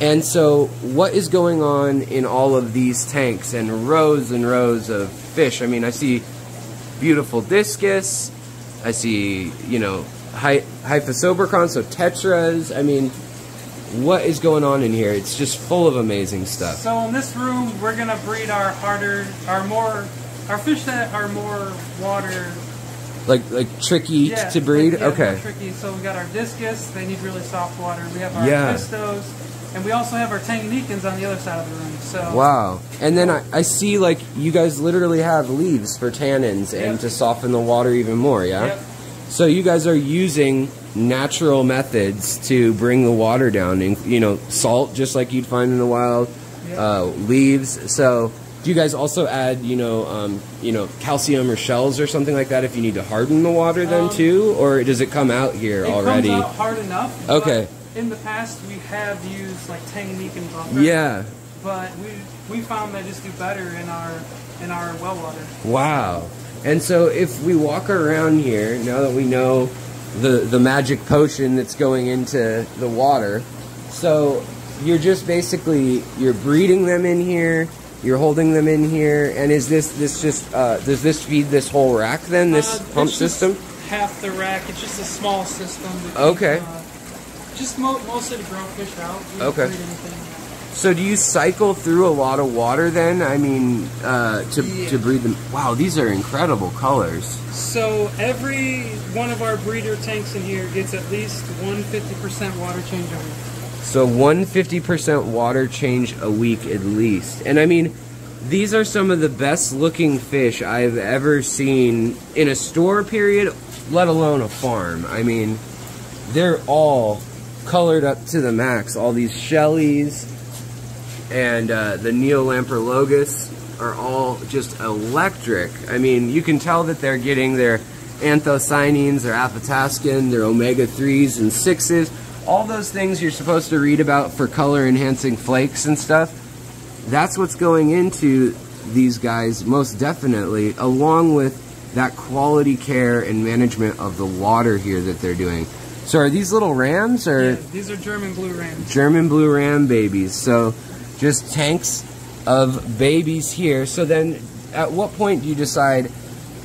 Speaker 1: And so, what is going on in all of these tanks and rows and rows of fish? I mean, I see beautiful discus. I see, you know, hy- Hyphessobrycon, so tetras. I mean, what is going on in here? It's just full of amazing stuff.
Speaker 3: So in this room, we're gonna breed our harder, our more, our fish that are more water.
Speaker 1: Like like tricky
Speaker 3: Yeah,
Speaker 1: to breed.
Speaker 3: like, yeah,
Speaker 1: okay.
Speaker 3: tricky. So we got our discus. They need really soft water. We have our
Speaker 1: Yeah.
Speaker 3: pistos, and we also have our Tanganyikans on the other side of the room. So
Speaker 1: Wow. And then I, I see like you guys literally have leaves for tannins and
Speaker 3: Yep.
Speaker 1: to soften the water even more, yeah?
Speaker 3: Yep.
Speaker 1: So you guys are using natural methods to bring the water down and you know, salt just like you'd find in the wild,
Speaker 3: Yep.
Speaker 1: uh, leaves. So do you guys also add, you know, um, you know, calcium or shells or something like that if you need to harden the water then
Speaker 3: Um,
Speaker 1: too, or does it come out here
Speaker 3: it
Speaker 1: already?
Speaker 3: comes out hard enough.
Speaker 1: Okay.
Speaker 3: In the past, we have used like Tanganyikans buffer.
Speaker 1: Yeah.
Speaker 3: But we we found they just do better in our in our well water.
Speaker 1: Wow. And so if we walk around here, now that we know the the magic potion that's going into the water, so you're just basically you're breeding them in here, you're holding them in here, and is this this just uh, does this feed this whole rack then this
Speaker 3: Uh,
Speaker 1: pump system?
Speaker 3: Half the rack. It's just a small system.
Speaker 1: Okay.
Speaker 3: uh, just mo- mostly to grow fish out.
Speaker 1: Okay. So do you cycle through a lot of water then? I mean, uh, to
Speaker 3: Yeah.
Speaker 1: to breed them. Wow, these are incredible colors.
Speaker 3: So every one of our breeder tanks in here gets at least one fifty percent water change week.
Speaker 1: So 150% water change a week at least. And I mean, these are some of the best looking fish I've ever seen in a store period, let alone a farm. I mean, they're all colored up to the max. All these shellies and uh, the Neolamprologus are all just electric. I mean, you can tell that they're getting their anthocyanins, their apotascan, their omega 3s and 6s, all those things you're supposed to read about for color enhancing flakes and stuff. That's what's going into these guys most definitely, along with that quality care and management of the water here that they're doing. So are these little rams or
Speaker 3: Yeah, these are German blue rams.
Speaker 1: German blue ram babies? So just tanks of babies here. So then at what point do you decide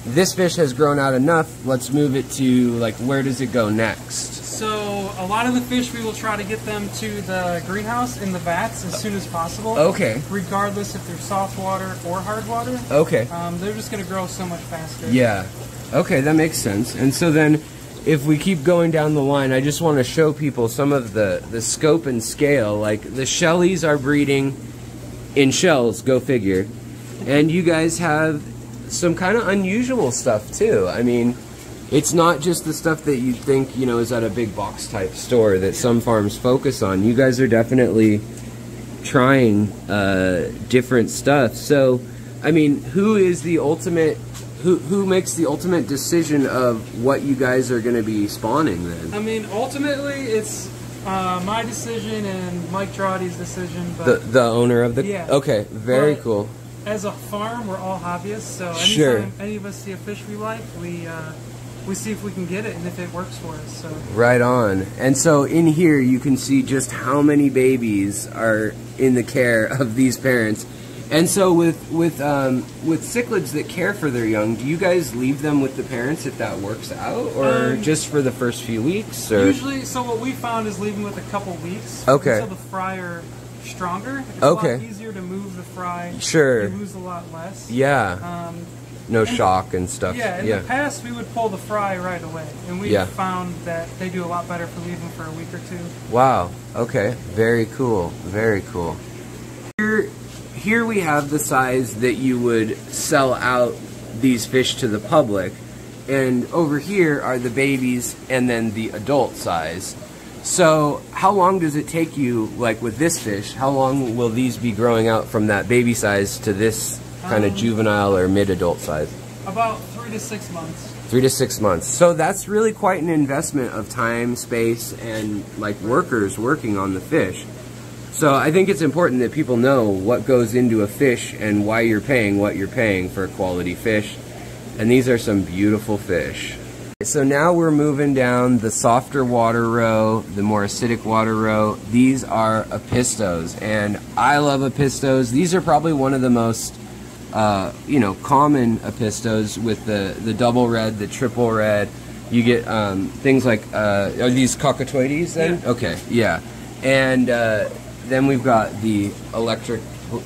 Speaker 1: this fish has grown out enough, let's move it to like where does it go next?
Speaker 3: So a lot of the fish we will try to get them to the greenhouse in the vats as soon as possible.
Speaker 1: Okay.
Speaker 3: Regardless if they're soft water or hard water.
Speaker 1: Okay.
Speaker 3: Um, they're just going to grow so much faster.
Speaker 1: Yeah. Okay, that makes sense. And so then if we keep going down the line, I just want to show people some of the, the scope and scale. Like the Shelleys are breeding in shells, go figure. And you guys have some kind of unusual stuff too. I mean, It's not just the stuff that you think you know is at a big box type store that some farms focus on. You guys are definitely trying uh, different stuff. So, I mean, who is the ultimate? Who who makes the ultimate decision of what you guys are going to be spawning then?
Speaker 3: I mean, ultimately, it's uh, my decision and Mike Trotty's decision. But
Speaker 1: The the owner of the
Speaker 3: Yeah.
Speaker 1: Okay, very
Speaker 3: But-
Speaker 1: cool.
Speaker 3: as a farm, we're all hobbyists. So anytime
Speaker 1: Sure.
Speaker 3: any of us see a fish we like, we uh, we see if we can get it and if it works for us. So
Speaker 1: Right on. And so in here you can see just how many babies are in the care of these parents. And so with with um, with cichlids that care for their young, do you guys leave them with the parents if that works out, or
Speaker 3: Um,
Speaker 1: just for the first few weeks? Or
Speaker 3: usually, so what we found is leaving with a couple weeks.
Speaker 1: Okay.
Speaker 3: Until the fry are stronger. It's a
Speaker 1: Okay.
Speaker 3: lot easier to move the fry.
Speaker 1: Sure.
Speaker 3: You lose a lot less.
Speaker 1: yeah,
Speaker 3: Um,
Speaker 1: no shock and stuff.
Speaker 3: Yeah, in
Speaker 1: yeah.
Speaker 3: the past we would pull the fry right away, and we
Speaker 1: Yeah.
Speaker 3: found that they do a lot better for leaving for a week or two.
Speaker 1: Wow. Okay. Very cool. Very cool. Here, here we have the size that you would sell out these fish to the public, and over here are the babies and then the adult size. So, how long does it take you, like with this fish? How long will these be growing out from that baby size to this kind of
Speaker 3: Um,
Speaker 1: juvenile or mid-adult size?
Speaker 3: About three to six months.
Speaker 1: Three to six months. So that's really quite an investment of time, space, and like workers working on the fish. So I think it's important that people know what goes into a fish and why you're paying what you're paying for a quality fish. And these are some beautiful fish. So now we're moving down the softer water row, the more acidic water row. These are apistos, and I love apistos. These are probably one of the most uh, you know, common apistos with the, the double red, the triple red. You get um, things like, uh, are these cacatuoides then?
Speaker 3: Yeah.
Speaker 1: Okay, yeah. And uh, then we've got the electric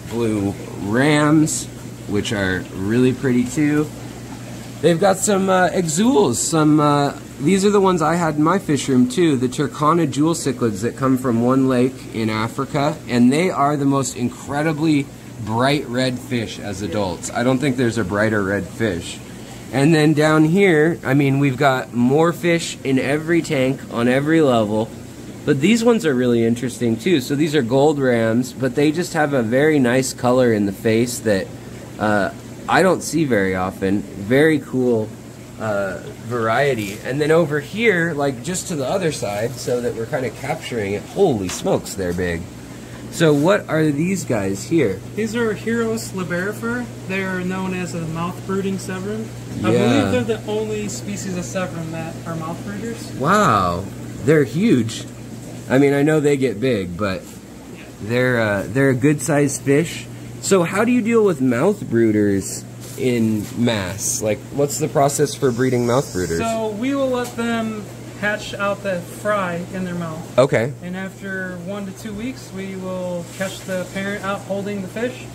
Speaker 1: blue rams, which are really pretty too. They've got some uh, exules, some, uh, these are the ones I had in my fish room too, the Turkana jewel cichlids that come from one lake in Africa, and they are the most incredibly bright red fish as adults. I don't think there's a brighter red fish. And then down here, I mean, we've got more fish in every tank on every level. But these ones are really interesting too. So these are gold rams, but they just have a very nice color in the face that uh, I don't see very often. Very cool uh, variety. And then over here, like just to the other side, so that we're kind of capturing it. Holy smokes, they're big. So what are these guys here?
Speaker 3: These are Heros liberifer. They are known as a mouth brooding severum. I believe they're the only species of severum that are mouth brooders.
Speaker 1: Wow, they're huge. I mean, I know they get big, but they're uh, they're a good sized fish. So how do you deal with mouth brooders in mass? Like, what's the process for breeding mouth brooders?
Speaker 3: So we will let them hatch out the fry in their mouth.
Speaker 1: okay,
Speaker 3: And after one to two weeks, we will catch the parent out holding the fish,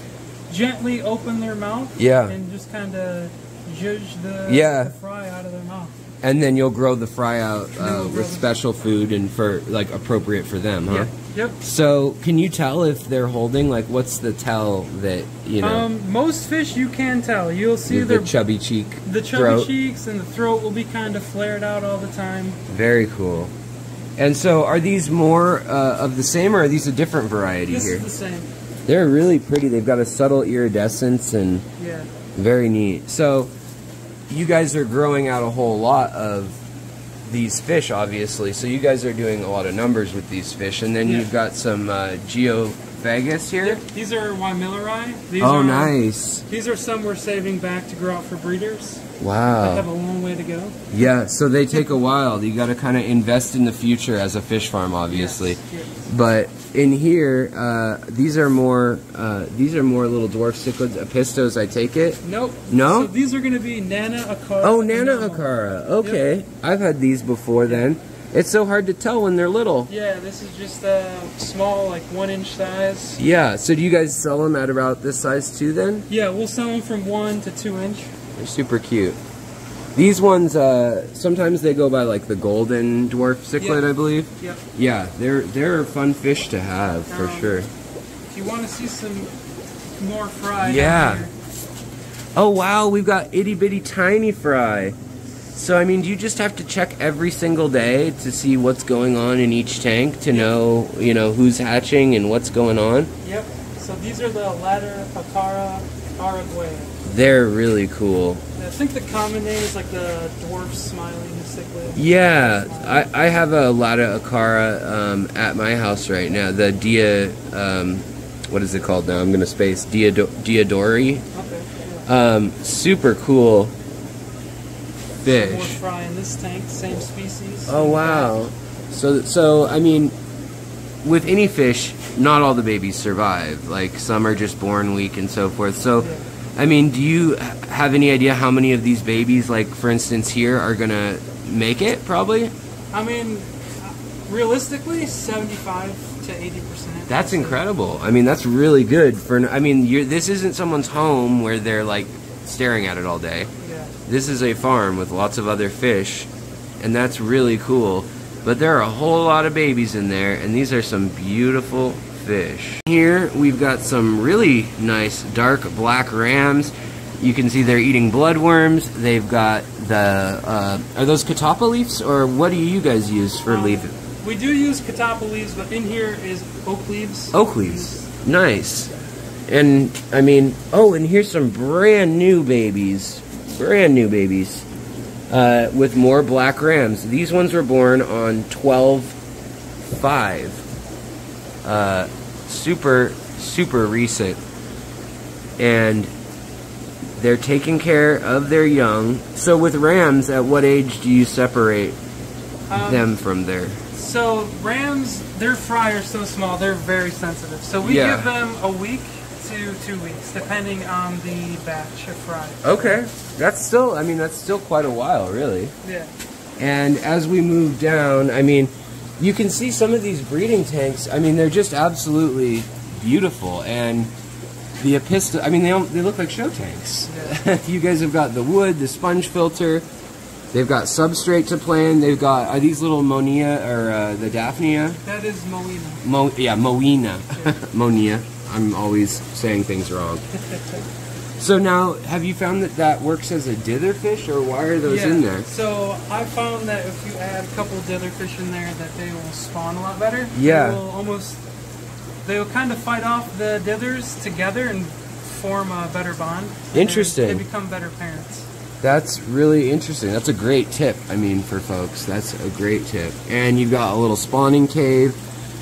Speaker 3: gently open their mouth,
Speaker 1: Yeah.
Speaker 3: and just kind of judge the,
Speaker 1: Yeah.
Speaker 3: the fry out of their mouth.
Speaker 1: And then you'll grow the fry out uh, with special food and for like appropriate for them, huh?
Speaker 3: Yeah. Yep.
Speaker 1: So can you tell if they're holding? Like, what's the tell that you know?
Speaker 3: Um, most fish you can tell. You'll see
Speaker 1: the
Speaker 3: their
Speaker 1: chubby cheek,
Speaker 3: the chubby
Speaker 1: throat.
Speaker 3: cheeks and the throat will be kind of flared out all the time.
Speaker 1: Very cool. And so, are these more uh, of the same, or are these a different variety
Speaker 3: This
Speaker 1: here?
Speaker 3: is the same.
Speaker 1: They're really pretty. They've got a subtle iridescence and
Speaker 3: Yeah.
Speaker 1: very neat. So, you guys are growing out a whole lot of these fish, obviously. So, you guys are doing a lot of numbers with these fish, and then
Speaker 3: Yeah.
Speaker 1: you've got some uh, geophagus here.
Speaker 3: Yep. These are winemilleri. These
Speaker 1: Oh,
Speaker 3: are,
Speaker 1: nice!
Speaker 3: These are some we're saving back to grow out for breeders. Wow. They have a long way to go.
Speaker 1: Yeah. So they take a while. You got to kind of invest in the future as a fish farm, obviously.
Speaker 3: Yes, yes.
Speaker 1: But in here, uh, these are more uh, these are more little dwarf cichlids, apistos. I take it.
Speaker 3: Nope.
Speaker 1: No?
Speaker 3: So these are going to be Nannacara.
Speaker 1: Oh, Nana. Akara. Okay, I've had these before. Then it's so hard to tell when they're little.
Speaker 3: Yeah, this is just a small, like one inch size.
Speaker 1: Yeah. So do you guys sell them at about this size too? Then
Speaker 3: Yeah, we'll sell them from one to two inch.
Speaker 1: they're super cute. These ones, uh, sometimes they go by like the golden dwarf cichlid,
Speaker 3: Yeah.
Speaker 1: I believe.
Speaker 3: Yep.
Speaker 1: Yeah, they're they're a fun fish to have for
Speaker 3: Um,
Speaker 1: sure.
Speaker 3: If you want to see some more fry,
Speaker 1: Yeah. Oh wow, we've got itty bitty tiny fry. So I mean, do you just have to check every single day to see what's going on in each tank to know, you know, who's hatching and what's going on?
Speaker 3: Yep. So these are the ladder Pacara Paraguay.
Speaker 1: They're really cool.
Speaker 3: I think the common name is like the dwarf smiling cichlid.
Speaker 1: Yeah, I, I have a Laetacara um, at my house right now. The Dia, um, what is it called now? I'm gonna space Diado- Diodori.
Speaker 3: Okay.
Speaker 1: Um, super cool fish.
Speaker 3: More fry in this tank, same species.
Speaker 1: Oh wow. So so I mean, with any fish, not all the babies survive. Like some are just born weak and so forth. So.
Speaker 3: Yeah.
Speaker 1: I mean, do you have any idea how many of these babies, like for instance here, are gonna make it? Probably.
Speaker 3: I mean, realistically, 75 to 80 percent.
Speaker 1: That's incredible. I mean, that's really good for. I mean, you're, this isn't someone's home where they're like staring at it all day.
Speaker 3: Yeah.
Speaker 1: This is a farm with lots of other fish, and that's really cool. But there are a whole lot of babies in there, and these are some beautiful fish. Here we've got some really nice dark black rams. You can see they're eating bloodworms. They've got the uh, are those catappa leaves or what do you guys use for
Speaker 3: Um,
Speaker 1: leaf?
Speaker 3: We do use catappa leaves, but in here is oak leaves.
Speaker 1: Oak leaves. Nice. And I mean, oh, and here's some brand new babies. Brand new babies. Uh, with more black rams. These ones were born on 12 5. Uh, super, super recent. And they're taking care of their young. So with rams, at what age do you separate
Speaker 3: Um,
Speaker 1: them from their.
Speaker 3: So rams, their fry are so small, they're very sensitive. So we
Speaker 1: Yeah.
Speaker 3: give them a week to two weeks, depending on the batch of fry.
Speaker 1: Okay. That's still, I mean, that's still quite a while, really.
Speaker 3: Yeah.
Speaker 1: And as we move down, I mean, you can see some of these breeding tanks. I mean, they're just absolutely beautiful. And the Apista, I mean, they, they look like show tanks. (laughs) you guys have got the wood, the sponge filter. They've got substrate to plan. They've got, are these little Monia or uh, the Daphnia?
Speaker 3: That is Moina.
Speaker 1: Mo, yeah, Moena. (laughs) Monia. I'm always saying things wrong. (laughs) So now, have you found that that works as a dither fish, or why are those
Speaker 3: yeah.
Speaker 1: in there?
Speaker 3: So I found that if you add a couple dither fish in there, that they will spawn a lot better.
Speaker 1: Yeah.
Speaker 3: They will almost, they will kind of fight off the dithers together and form a better bond.
Speaker 1: Interesting.
Speaker 3: They become better parents.
Speaker 1: That's really interesting. That's a great tip. I mean, for folks, that's a great tip. And you've got a little spawning cave.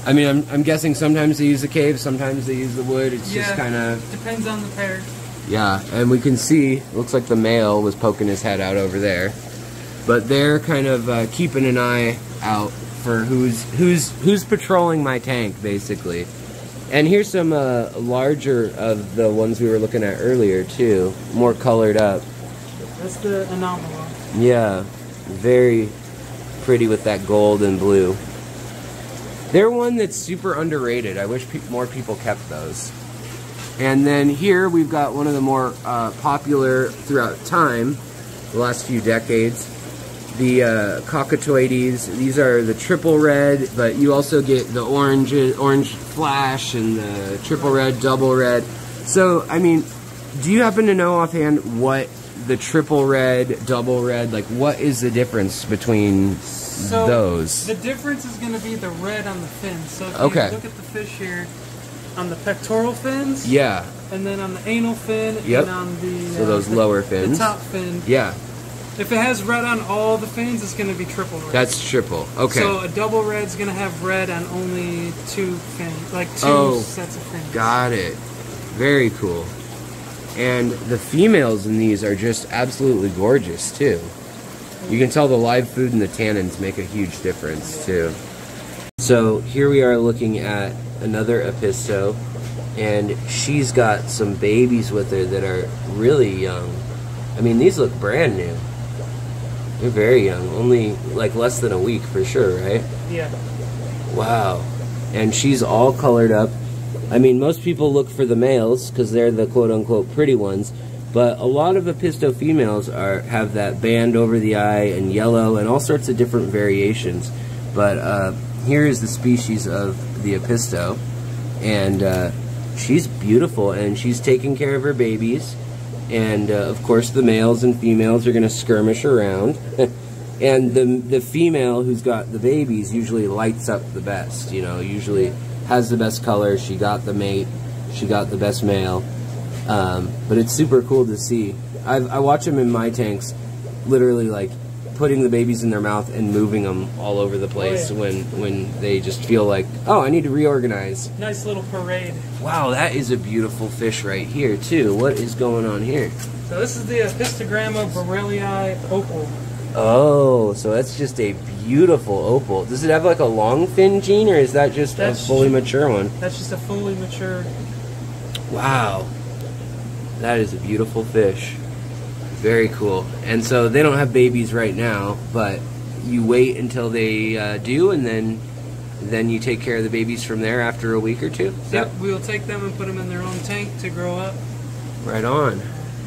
Speaker 1: I mean, I'm, I'm guessing sometimes they use the cave, sometimes they use the wood. It's just kind of
Speaker 3: Depends on the pair.
Speaker 1: Yeah. And we can see, looks like the male was poking his head out over there, but they're kind of uh, keeping an eye out for who's who's who's patrolling my tank, basically. And here's some uh, larger of the ones we were looking at earlier too, more colored up.
Speaker 3: That's the anomala.
Speaker 1: Yeah, very pretty with that gold and blue. They're one that's super underrated. I wish pe- more people kept those. And then here we've got one of the more uh, popular throughout time, the last few decades, the uh, cacatuoides. These are the triple red, but you also get the orange, orange flash and the triple red, double red. So, I mean, do you happen to know offhand what the triple red, double red, like what is the difference between
Speaker 3: So
Speaker 1: those?
Speaker 3: The difference is going to be the red on the fins. So if
Speaker 1: Okay.
Speaker 3: you look at the fish here, on the pectoral fins,
Speaker 1: yeah,
Speaker 3: and then on the anal fin,
Speaker 1: Yep.
Speaker 3: and on the
Speaker 1: So
Speaker 3: uh,
Speaker 1: those
Speaker 3: the-
Speaker 1: lower
Speaker 3: the
Speaker 1: fins.
Speaker 3: top fin.
Speaker 1: yeah,
Speaker 3: If it has red on all the fins, it's going to be triple red.
Speaker 1: that's triple. Okay,
Speaker 3: So a double red's going to have red on only two fins, like two
Speaker 1: Oh,
Speaker 3: sets of fins.
Speaker 1: got it. Very cool. And the females in these are just absolutely gorgeous too. You can tell the live food and the tannins make a huge difference too. So here we are looking at another Episto, and she's got some babies with her that are really young. I mean, these look brand new. They're very young, only like less than a week for sure, right?
Speaker 3: Yeah.
Speaker 1: Wow. And she's all colored up. I mean, most people look for the males because they're the quote unquote pretty ones, but a lot of Episto females are have that band over the eye and yellow and all sorts of different variations. But uh, here is the species of the Episto, and uh, she's beautiful and she's taking care of her babies. and uh, of course the males and females are going to skirmish around. (laughs) and the the female who's got the babies usually lights up the best. You know, usually has the best color. She got the mate. She got the best male. Um, but it's super cool to see. I've, I watch them in my tanks, literally like putting the babies in their mouth and moving them all over the place
Speaker 3: Oh, yeah.
Speaker 1: when when they just feel like, oh, I need to reorganize.
Speaker 3: Nice little parade.
Speaker 1: Wow, that is a beautiful fish right here too. What is going on here?
Speaker 3: So this is the Apistogramma borellii opal.
Speaker 1: Oh, so that's just a beautiful opal. Does it have like a long fin gene, or is that just
Speaker 3: That's-
Speaker 1: a fully mature one?
Speaker 3: That's just a fully mature.
Speaker 1: Wow, that is a beautiful fish. Very cool. And so they don't have babies right now, but you wait until they uh, do, and then then you take care of the babies from there after a week or two.
Speaker 3: Yep, we'll take them and put them in their own tank to grow up.
Speaker 1: Right on.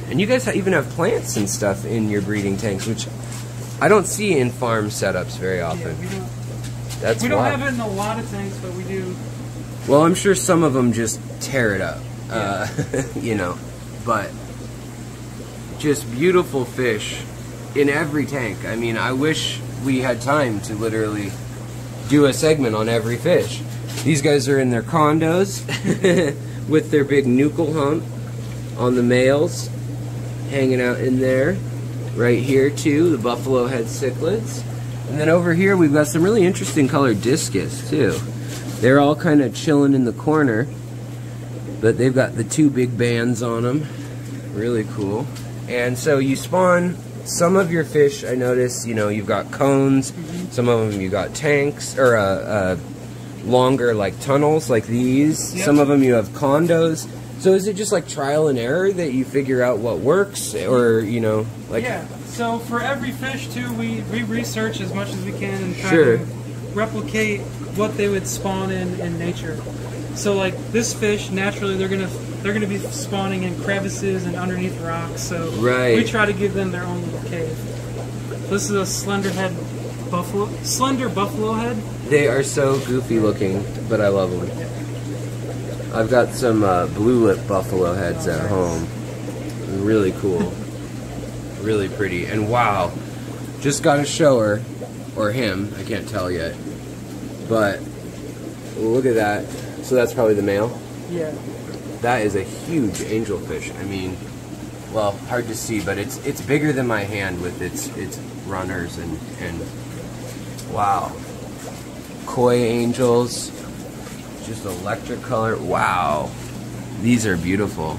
Speaker 1: And you guys even have plants and stuff in your breeding tanks, which I don't see in farm setups very
Speaker 3: Yeah,
Speaker 1: often.
Speaker 3: we don't,
Speaker 1: That's
Speaker 3: we don't
Speaker 1: wild.
Speaker 3: have it in a lot of tanks, but we do.
Speaker 1: Well, I'm sure some of them just tear it up, uh, (laughs) you know, but just beautiful fish in every tank. I mean, I wish we had time to literally do a segment on every fish. These guys are in their condos (laughs) with their big nuchal hump on the males, hanging out in there. Right here, too, the buffalo head cichlids. And then over here, we've got some really interesting colored discus, too. They're all kind of chilling in the corner, but they've got the two big bands on them. Really cool. And so you spawn some of your fish. I notice, you know, you've got cones. Some of them you got tanks or uh, uh, longer like tunnels like these.
Speaker 3: Yep.
Speaker 1: Some of them you have condos. So is it just like trial and error that you figure out what works, or you know, like
Speaker 3: yeah. So for every fish too, we, we research as much as we can and try
Speaker 1: Sure.
Speaker 3: to replicate what they would spawn in in nature. So like this fish, naturally they're gonna they're gonna be spawning in crevices and underneath rocks. So
Speaker 1: Right.
Speaker 3: we try to give them their own little cave. This is a slender head buffalo, slender buffalo head.
Speaker 1: They are so goofy looking, but I love them. I've got some uh, blue lip buffalo heads at home. Really cool. (laughs) really pretty. And wow, just got a shower, or him, I can't tell yet. But look at that. So that's probably the male.
Speaker 3: Yeah.
Speaker 1: That is a huge angelfish. I mean, well, hard to see, but it's it's bigger than my hand with its its runners and and wow, koi angels, just electric color. Wow, these are beautiful.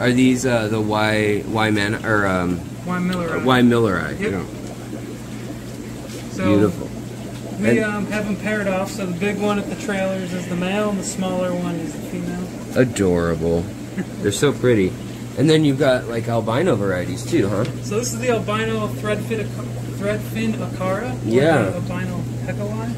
Speaker 1: Are these uh, the Y Y man or um,
Speaker 3: Wine Miller.
Speaker 1: Y Milleri?
Speaker 3: Yep.
Speaker 1: You know,
Speaker 3: So
Speaker 1: beautiful.
Speaker 3: We um, have them paired off. So the big one at the trailers is the male, and the smaller one is the female.
Speaker 1: Adorable. They're so pretty. And then you've got like albino varieties too, huh?
Speaker 3: So this is the albino threadfin threadfin acara.
Speaker 1: Yeah.
Speaker 3: albino heckelii.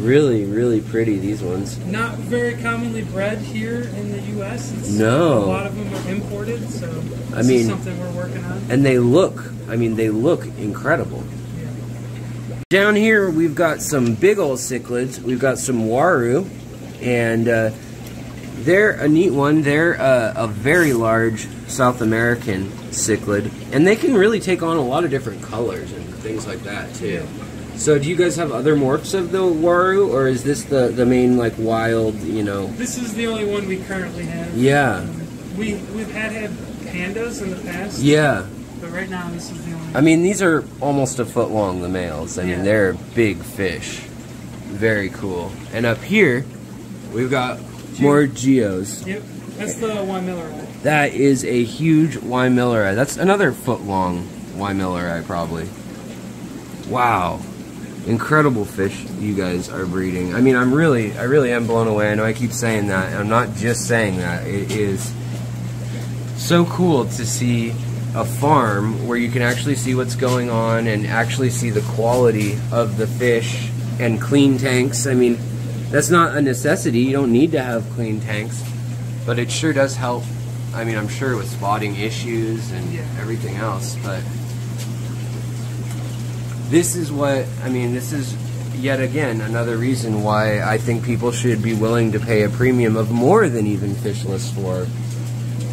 Speaker 1: Really, really pretty. These ones.
Speaker 3: Not very commonly bred here in the U.S. It's,
Speaker 1: No.
Speaker 3: A lot of them are imported, so this
Speaker 1: I mean-
Speaker 3: is something we're working on.
Speaker 1: and they look i mean they look incredible Yeah. down here we've got some big old cichlids we've got some Uaru and uh, they're a neat one they're uh, a very large south american cichlid and they can really take on a lot of different colors and things like that too so do you guys have other morphs of the Uaru or is this the, the main like wild you know
Speaker 3: This is the only one we currently have.
Speaker 1: yeah
Speaker 3: We we've had had pandas in the past.
Speaker 1: yeah
Speaker 3: But right now this is the only.
Speaker 1: I mean, these are almost a foot long, the males. I mean, they're big fish. Very cool. And up here, we've got more geos.
Speaker 3: Yep. That's the Wine Miller one.
Speaker 1: That is a huge Y Milleri. That's another foot long Y Milleri, probably. Wow. Incredible fish you guys are breeding. I mean, I'm really, I really am blown away. I know I keep saying that. I'm not just saying that. It is so cool to see a farm where you can actually see what's going on and actually see the quality of the fish and clean tanks. I mean, that's not a necessity. You don't need to have clean tanks, but it sure does help. I mean, I'm sure with spotting issues and
Speaker 3: Yeah.
Speaker 1: everything else, but this is what I mean. This is yet again another reason why I think people should be willing to pay a premium of more than even fishless for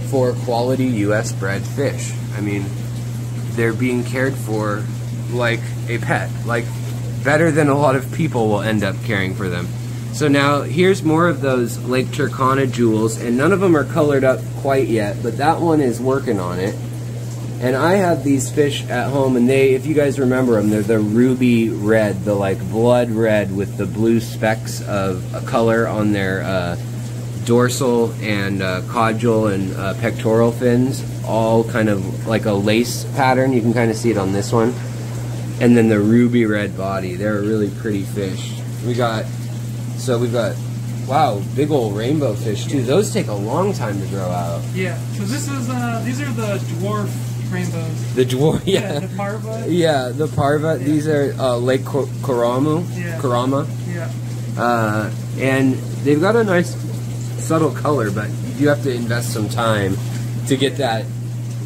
Speaker 1: for quality U.S. bred fish. I mean, they're being cared for like a pet, like better than a lot of people will end up caring for them. So now here's more of those Lake Turkana jewels, and none of them are colored up quite yet, but that one is working on it. And I have these fish at home, and they, if you guys remember them, they're the ruby red, the like blood red with the blue specks of a color on their uh, dorsal and uh, caudal and uh, pectoral fins, all kind of like a lace pattern. You can kind of see it on this one. And then the ruby red body. They're a really pretty fish. We got, so we've got, wow, big old rainbow fish too. Those take a long time to grow out.
Speaker 3: Yeah. So this is uh, these are the dwarf rainbows.
Speaker 1: The dwarf, yeah.
Speaker 3: the parva.
Speaker 1: Yeah, the parva. These are uh, Lake Karamu,
Speaker 3: Yeah.
Speaker 1: Karama,
Speaker 3: Yeah.
Speaker 1: uh, and they've got a nice subtle color, but you have to invest some time to get that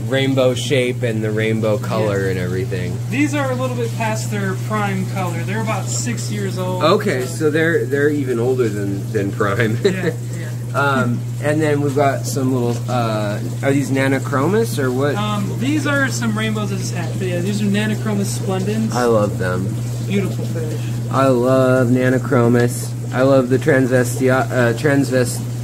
Speaker 1: rainbow shape and the rainbow color and everything.
Speaker 3: These are a little bit past their prime color. They're about six years old.
Speaker 1: Okay, so they're they're even older than than prime.
Speaker 3: Yeah. Yeah. (laughs)
Speaker 1: um, and then we've got some little. Uh, are these nanochromis or what?
Speaker 3: Um, these are some rainbows that just act. But yeah, these are Nanochromis splendens.
Speaker 1: I love them.
Speaker 3: Beautiful fish.
Speaker 1: I love Nanochromis. I love the transvestia, uh,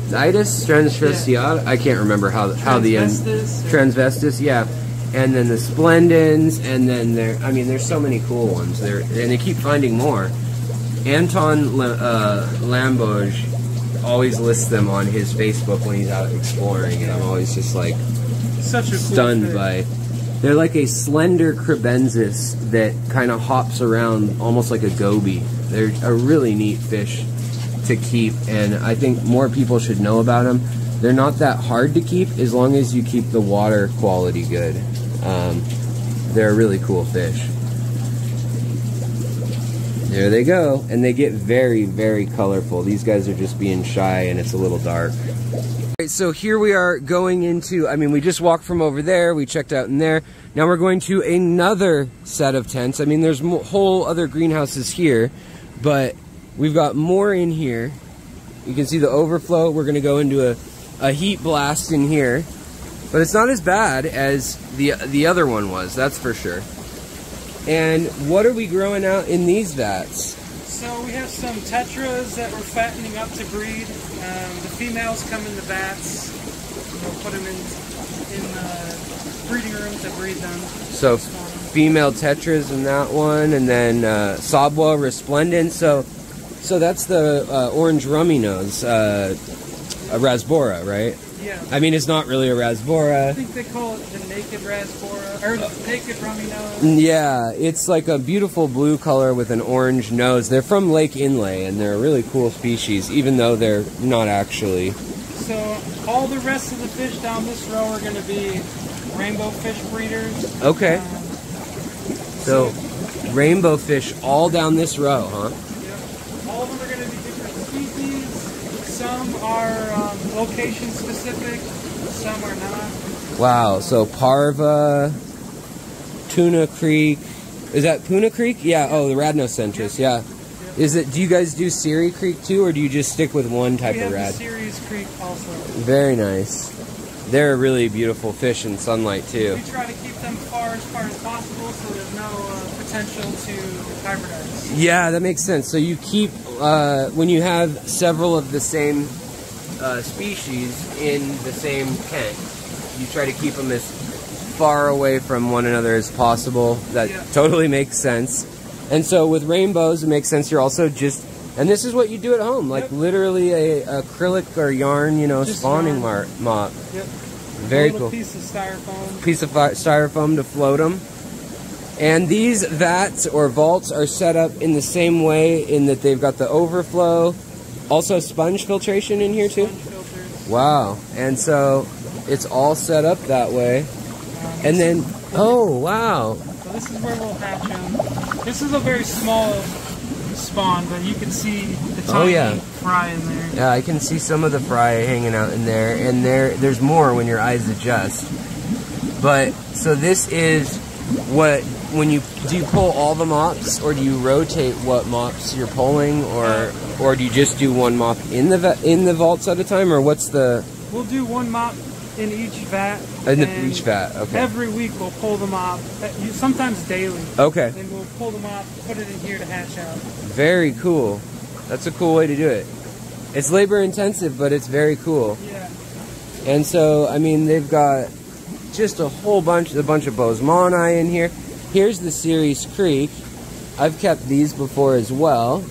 Speaker 1: transvestitis, transvestiata. I can't remember how how the end.
Speaker 3: Transvestis.
Speaker 1: Yeah. And then the Splendens, and then there. I mean, there's so many cool ones there, and they keep finding more. Anton La- uh, Lamboj always lists them on his Facebook when he's out exploring, and I'm always just like
Speaker 3: Such a cool
Speaker 1: stunned
Speaker 3: fish.
Speaker 1: by. They're like a slender kribensis that kind of hops around almost like a goby. They're a really neat fish to keep, and I think more people should know about them. They're not that hard to keep as long as you keep the water quality good. Um, they're a really cool fish. There they go, and they get very, very colorful. These guys are just being shy, and it's a little dark. Alright, so here we are going into, I mean, we just walked from over there, we checked out in there. Now we're going to another set of tents. I mean, there's whole other greenhouses here, but we've got more in here. You can see the overflow. We're going to go into a, a heat blast in here, but it's not as bad as the, the other one was, that's for sure. And what are we growing out in these vats?
Speaker 3: So we have some tetras that we're fattening up to breed. Um, the females come in the vats. We'll put them in in the breeding room to breed them.
Speaker 1: So female tetras in that one, and then uh, Sawbwa resplendens. So, so that's the uh, orange rummy nose, uh, a rasbora, right?
Speaker 3: Yeah.
Speaker 1: I mean, it's not really a rasbora.
Speaker 3: I think they call it the naked rasbora or the naked rummy nose.
Speaker 1: Yeah, it's like a beautiful blue color with an orange nose. They're from Lake Inle, and they're a really cool species, even though they're not actually.
Speaker 3: So all the rest of the fish down this row are going to be rainbow fish breeders.
Speaker 1: Okay,
Speaker 3: Um,
Speaker 1: so rainbow fish all down this row, huh?
Speaker 3: Yeah. All of them are going to be different species. Some are um, location specific. Some are not.
Speaker 1: Wow. So Parva, Tuna Creek. Is that Puna Creek? Yeah. Oh, the Radnocentris. Yeah. Is it? Do you guys do Siri Creek too, or do you just stick with one type of rad?
Speaker 3: Ceres Creek also.
Speaker 1: Very nice. They're really beautiful fish in sunlight too.
Speaker 3: We try to keep them far as far as possible so there's no uh, potential to hybridize.
Speaker 1: Yeah, that makes sense. So you keep uh, when you have several of the same uh, species in the same pen, you try to keep them as far away from one another as possible. That
Speaker 3: Yeah.
Speaker 1: totally makes sense. And so with rainbows, it makes sense. You're also just, and this is what you do at home, like
Speaker 3: Yep.
Speaker 1: literally a acrylic or yarn, you know,
Speaker 3: Just
Speaker 1: spawning
Speaker 3: yarn.
Speaker 1: mop.
Speaker 3: Yep.
Speaker 1: Very cool.
Speaker 3: piece of styrofoam.
Speaker 1: piece of styrofoam to float them. And these vats or vaults are set up in the same way in that they've got the overflow, also sponge filtration in here too. Wow. And so it's all set up that way.
Speaker 3: Um,
Speaker 1: And then, oh, wow.
Speaker 3: So this is where we'll hatch them. This is a very small spawn, but you can see the tiny
Speaker 1: Oh, yeah.
Speaker 3: fry in there.
Speaker 1: Yeah, I can see some of the fry hanging out in there, and there there's more when your eyes adjust. But so this is what when you do you pull all the mops, or do you rotate what mops you're pulling, or or do you just do one mop in the in the vaults at a time, or what's the
Speaker 3: We'll do one mop in each vat.
Speaker 1: In the each vat, okay.
Speaker 3: Every week we'll pull the off. uh, Sometimes daily.
Speaker 1: Okay.
Speaker 3: And we'll pull them off, put it in here to hatch out.
Speaker 1: Very cool. That's a cool way to do it. It's labor intensive, but it's very cool.
Speaker 3: Yeah.
Speaker 1: And so, I mean, they've got just a whole bunch, a bunch of Boesemani in here. Here's the Ceres Creek. I've kept these before as well.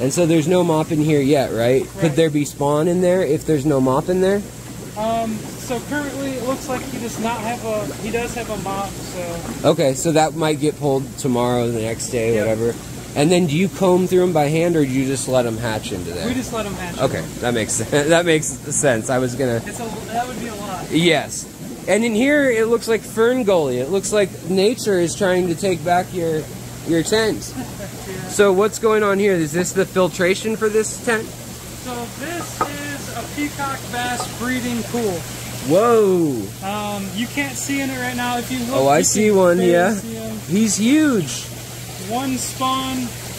Speaker 1: And so there's no mop in here yet, right? Could there be spawn in there if there's no mop in there?
Speaker 3: Um, so currently it looks like he does not have a, he does have a mop, so
Speaker 1: Okay, so that might get pulled tomorrow, the next day,
Speaker 3: Yep.
Speaker 1: whatever. And then do you comb through them by hand or do you just let them hatch into there?
Speaker 3: we just let them hatch.
Speaker 1: Okay, that makes sense. (laughs) that makes sense. I was gonna
Speaker 3: It's a, that would be a lot.
Speaker 1: yes, and in here it looks like fern gully. It looks like nature is trying to take back your your tent.
Speaker 3: Yeah.
Speaker 1: So what's going on here? Is this the filtration for this tent?
Speaker 3: So this is a peacock bass breeding pool.
Speaker 1: Whoa,
Speaker 3: Um, you can't see in it right now. If you look,
Speaker 1: Oh, I see one, yeah.
Speaker 3: see
Speaker 1: he's huge.
Speaker 3: One spawn,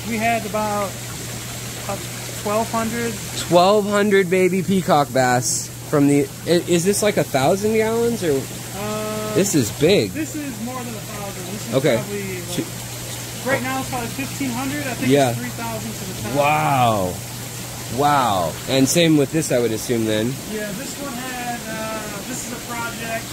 Speaker 3: we had about uh, 1,200.
Speaker 1: Twelve hundred baby peacock bass from the. Is this like a thousand gallons or
Speaker 3: Uh,
Speaker 1: this is big?
Speaker 3: This is more than a thousand. This is
Speaker 1: Okay.
Speaker 3: probably like, right now it's probably fifteen hundred. I think
Speaker 1: Yeah.
Speaker 3: it's three thousand to the top.
Speaker 1: Wow, wow. And same with this, I would assume then.
Speaker 3: Yeah, this one had. Uh, this is a project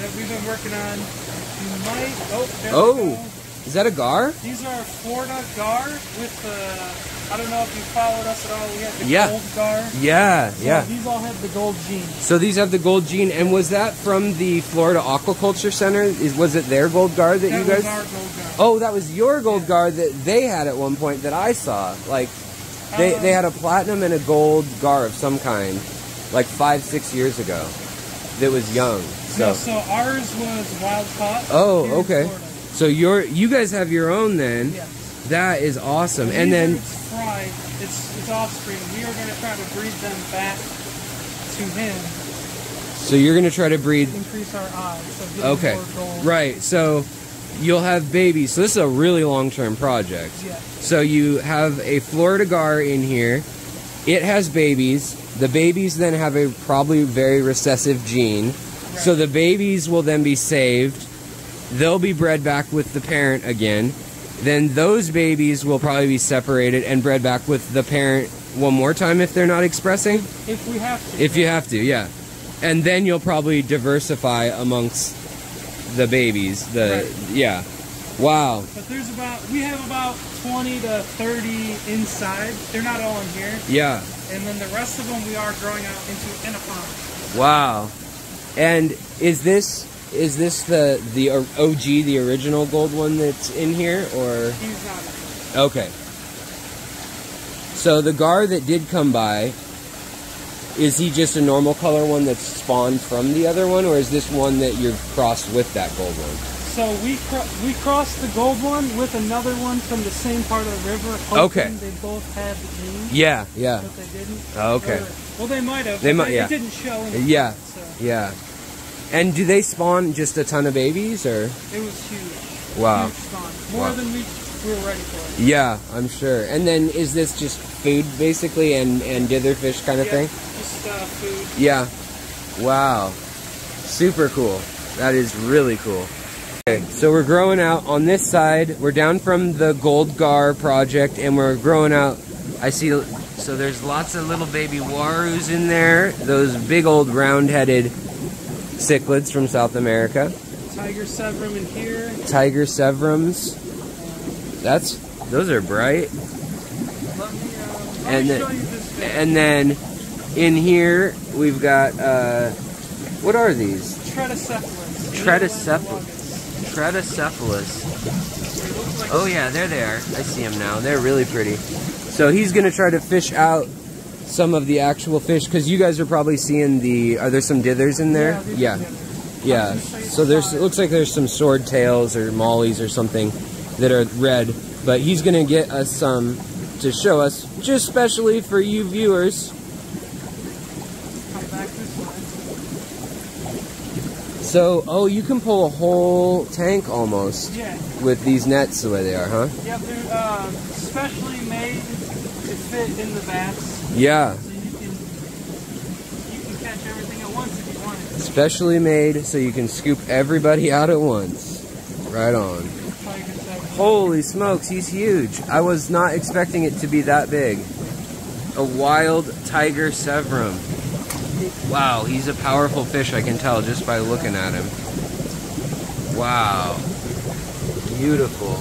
Speaker 3: that we've been working on. You might. Oh. There we
Speaker 1: Oh.
Speaker 3: go.
Speaker 1: Is that a gar?
Speaker 3: These are Florida gar with the. I don't know if you followed us at all. We had the
Speaker 1: Yeah.
Speaker 3: gold gar.
Speaker 1: Yeah,
Speaker 3: So
Speaker 1: yeah.
Speaker 3: These all have the gold gene.
Speaker 1: So these have the gold gene, and was that from the Florida Aquaculture Center? Is was it their gold gar that,
Speaker 3: That
Speaker 1: you
Speaker 3: was
Speaker 1: guys?
Speaker 3: our gold gar.
Speaker 1: Oh, that was your gold gar that they had at one point that I saw. Like they
Speaker 3: Um,
Speaker 1: they had a platinum and a gold gar of some kind, like five six years ago. That was young. So
Speaker 3: No, so ours was wild caught.
Speaker 1: Oh, okay. So your you guys have your own then.
Speaker 3: Yes.
Speaker 1: That is awesome. And then
Speaker 3: its its, its offspring. We are going to try to breed them back to him,
Speaker 1: so you're gonna try to breed.
Speaker 3: increase our odds
Speaker 1: Okay, right. So you'll have babies. So this is a really long term project.
Speaker 3: Yeah.
Speaker 1: So you have a Florida gar in here. It has babies. The babies then have a probably very recessive gene. So the babies will then be saved. They'll be bred back with the parent again. Then those babies will probably be separated and bred back with the parent one more time if they're not expressing.
Speaker 3: If we have to.
Speaker 1: If you have to, yeah. And then you'll probably diversify amongst the babies. The
Speaker 3: Right.
Speaker 1: yeah. Wow.
Speaker 3: But there's about, we have about 20 to 30 inside. They're not all in here.
Speaker 1: Yeah.
Speaker 3: And then the rest of them we are growing out into in a pond.
Speaker 1: Wow. And is this is this the the OG, the original gold one that's in here, or okay? So the gar that did come by, is he just a normal color one that's spawned from the other one, or is this one that you've crossed with that gold one?
Speaker 3: So we cro- we crossed the gold one with another one from the same part of the river.
Speaker 1: Okay.
Speaker 3: They both had the gene,
Speaker 1: Yeah, yeah,
Speaker 3: but they didn't.
Speaker 1: Oh, okay.
Speaker 3: Or- well, they might have.
Speaker 1: They might- yeah.
Speaker 3: It didn't show. In the
Speaker 1: Yeah.
Speaker 3: So
Speaker 1: yeah. And do they spawn just a ton of babies, or
Speaker 3: it was huge.
Speaker 1: wow?
Speaker 3: Huge spawn. More
Speaker 1: Wow.
Speaker 3: than we, we were ready for.
Speaker 1: Yeah, I'm sure. And then is this just food basically, and and ditherfish kind of
Speaker 3: Yeah,
Speaker 1: thing?
Speaker 3: Just uh, food.
Speaker 1: Yeah. Wow. Super cool. That is really cool. Okay, so we're growing out on this side. We're down from the Gold Gar project and we're growing out. I see, so there's lots of little baby Uarus in there. Those big old round headed cichlids from South America.
Speaker 3: Tiger severum in here.
Speaker 1: Tiger severums. That's, those are bright.
Speaker 3: Me, uh,
Speaker 1: And then-
Speaker 3: show you this bit.
Speaker 1: And then in here, we've got, uh, what are these?
Speaker 3: Tretocephalus.
Speaker 1: Tretocephalus. Tretocephalus.
Speaker 3: It looks like
Speaker 1: Oh yeah, there they are. I see them now. They're really pretty. So he's gonna try to fish out some of the actual fish because you guys are probably seeing the. Are there some dithers in there? Yeah,
Speaker 3: together.
Speaker 1: yeah. So there's. It looks like there's some sword tails or mollies or something that are red. But he's gonna get us some to show us, just specially for you viewers.
Speaker 3: Come back this way.
Speaker 1: So, oh, you can pull a whole tank almost
Speaker 3: Yeah.
Speaker 1: with these nets the way they are, huh?
Speaker 3: Yep, they're uh, specially made to fit in the vats,
Speaker 1: Yeah.
Speaker 3: so you can you can catch everything at once if you wanted.
Speaker 1: Specially made so you can scoop everybody out at once. Right on. Holy smokes, he's huge. I was not expecting it to be that big. A wild tiger severum. Wow, he's a powerful fish, I can tell just by looking at him. Wow. Beautiful.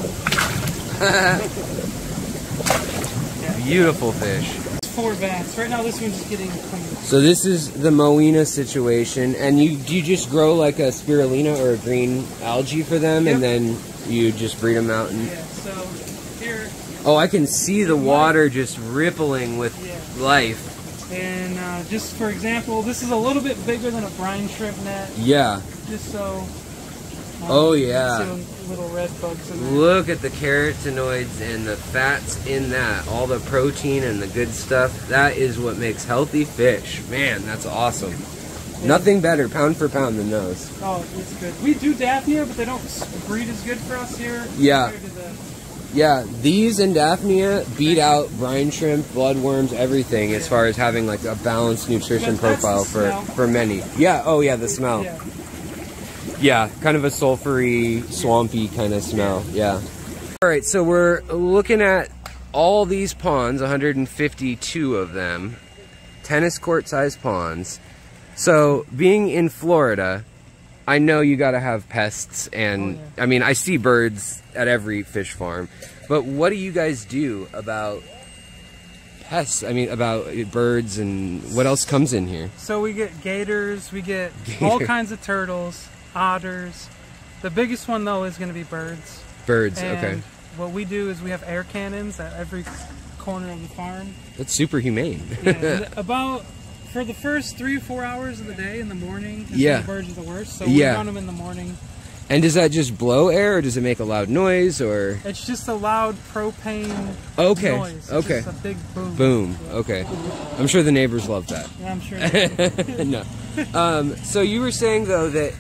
Speaker 1: (laughs) Beautiful fish.
Speaker 3: Four bass. Right now, this one's just getting clean.
Speaker 1: So this is the Moina situation, and you do you just grow like a spirulina or a green algae for them, and then you just breed them out. And
Speaker 3: Yeah. So here,
Speaker 1: oh, I can see the water just rippling with
Speaker 3: Yeah.
Speaker 1: life.
Speaker 3: and uh, just for example, this is a little bit bigger than a brine shrimp net.
Speaker 1: Yeah.
Speaker 3: Just so. um,
Speaker 1: Oh, yeah.
Speaker 3: the little red bugs in there.
Speaker 1: Look at the carotenoids and the fats in that, all the protein and the good stuff. That is what makes healthy fish. Man, that's awesome. Nothing better, pound for pound, than those.
Speaker 3: Oh, it's good. We do Daphnia, but they don't breed as good for us here.
Speaker 1: Yeah.
Speaker 3: compared to the-
Speaker 1: Yeah, these and Daphnia beat out brine shrimp, bloodworms, everything as far as having like a balanced nutrition
Speaker 3: But that's the
Speaker 1: profile for
Speaker 3: smell.
Speaker 1: for many. Yeah. Oh yeah, the smell.
Speaker 3: Yeah.
Speaker 1: Yeah, kind of a sulfury, swampy kind of smell. Yeah. All right, so we're looking at all these ponds, 152 of them, tennis court sized ponds. So, being in Florida, I know you got to have pests and
Speaker 3: Oh,
Speaker 1: I mean, I see birds at every fish farm. But what do you guys do about pests? I mean, about uh, birds and what else comes in here?
Speaker 3: So we get gators, we get (laughs) all kinds of turtles, otters. The biggest one though is going to be birds.
Speaker 1: Birds,
Speaker 3: And
Speaker 1: okay.
Speaker 3: what we do is we have air cannons at every corner of the farm.
Speaker 1: That's super humane.
Speaker 3: Yeah, (laughs) about for the first three or four hours of the day in the morning,
Speaker 1: Yeah.
Speaker 3: the birds are the worst. So
Speaker 1: Yeah.
Speaker 3: we run them in the morning.
Speaker 1: And does that just blow air or does it make a loud noise or
Speaker 3: It's just a loud propane
Speaker 1: Okay.
Speaker 3: noise. It's
Speaker 1: Okay.
Speaker 3: a big boom.
Speaker 1: Boom. Okay. I'm sure the neighbors love that.
Speaker 3: Yeah, I'm sure. they (laughs) do.
Speaker 1: no. Um, so you were saying though that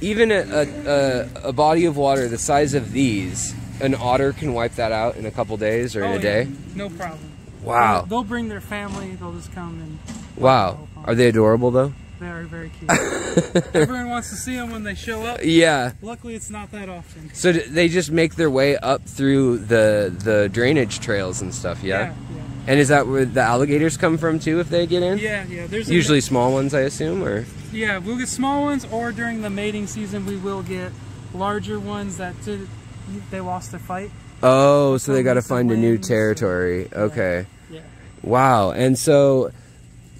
Speaker 1: even a, a, a, body of water the size of these, an otter can wipe that out in a couple days or in
Speaker 3: Oh,
Speaker 1: a
Speaker 3: yeah.
Speaker 1: day.
Speaker 3: No problem.
Speaker 1: Wow.
Speaker 3: They'll, they'll bring their family. They'll just come and
Speaker 1: Wow. Are they adorable though?
Speaker 3: they are very cute. (laughs) Everyone wants to see them when they show up.
Speaker 1: Yeah.
Speaker 3: Luckily, it's not that often.
Speaker 1: So they just make their way up through the the drainage trails and stuff. Yeah.
Speaker 3: Yeah,
Speaker 1: And is that where the alligators come from too? If they get in?
Speaker 3: yeah, yeah. there's a-
Speaker 1: Usually small ones, I assume, or
Speaker 3: yeah, we'll get small ones, or during the mating season, we will get larger ones that did, they lost their fight.
Speaker 1: oh, so they got to find a new territory. Okay.
Speaker 3: Yeah.
Speaker 1: Wow. And so,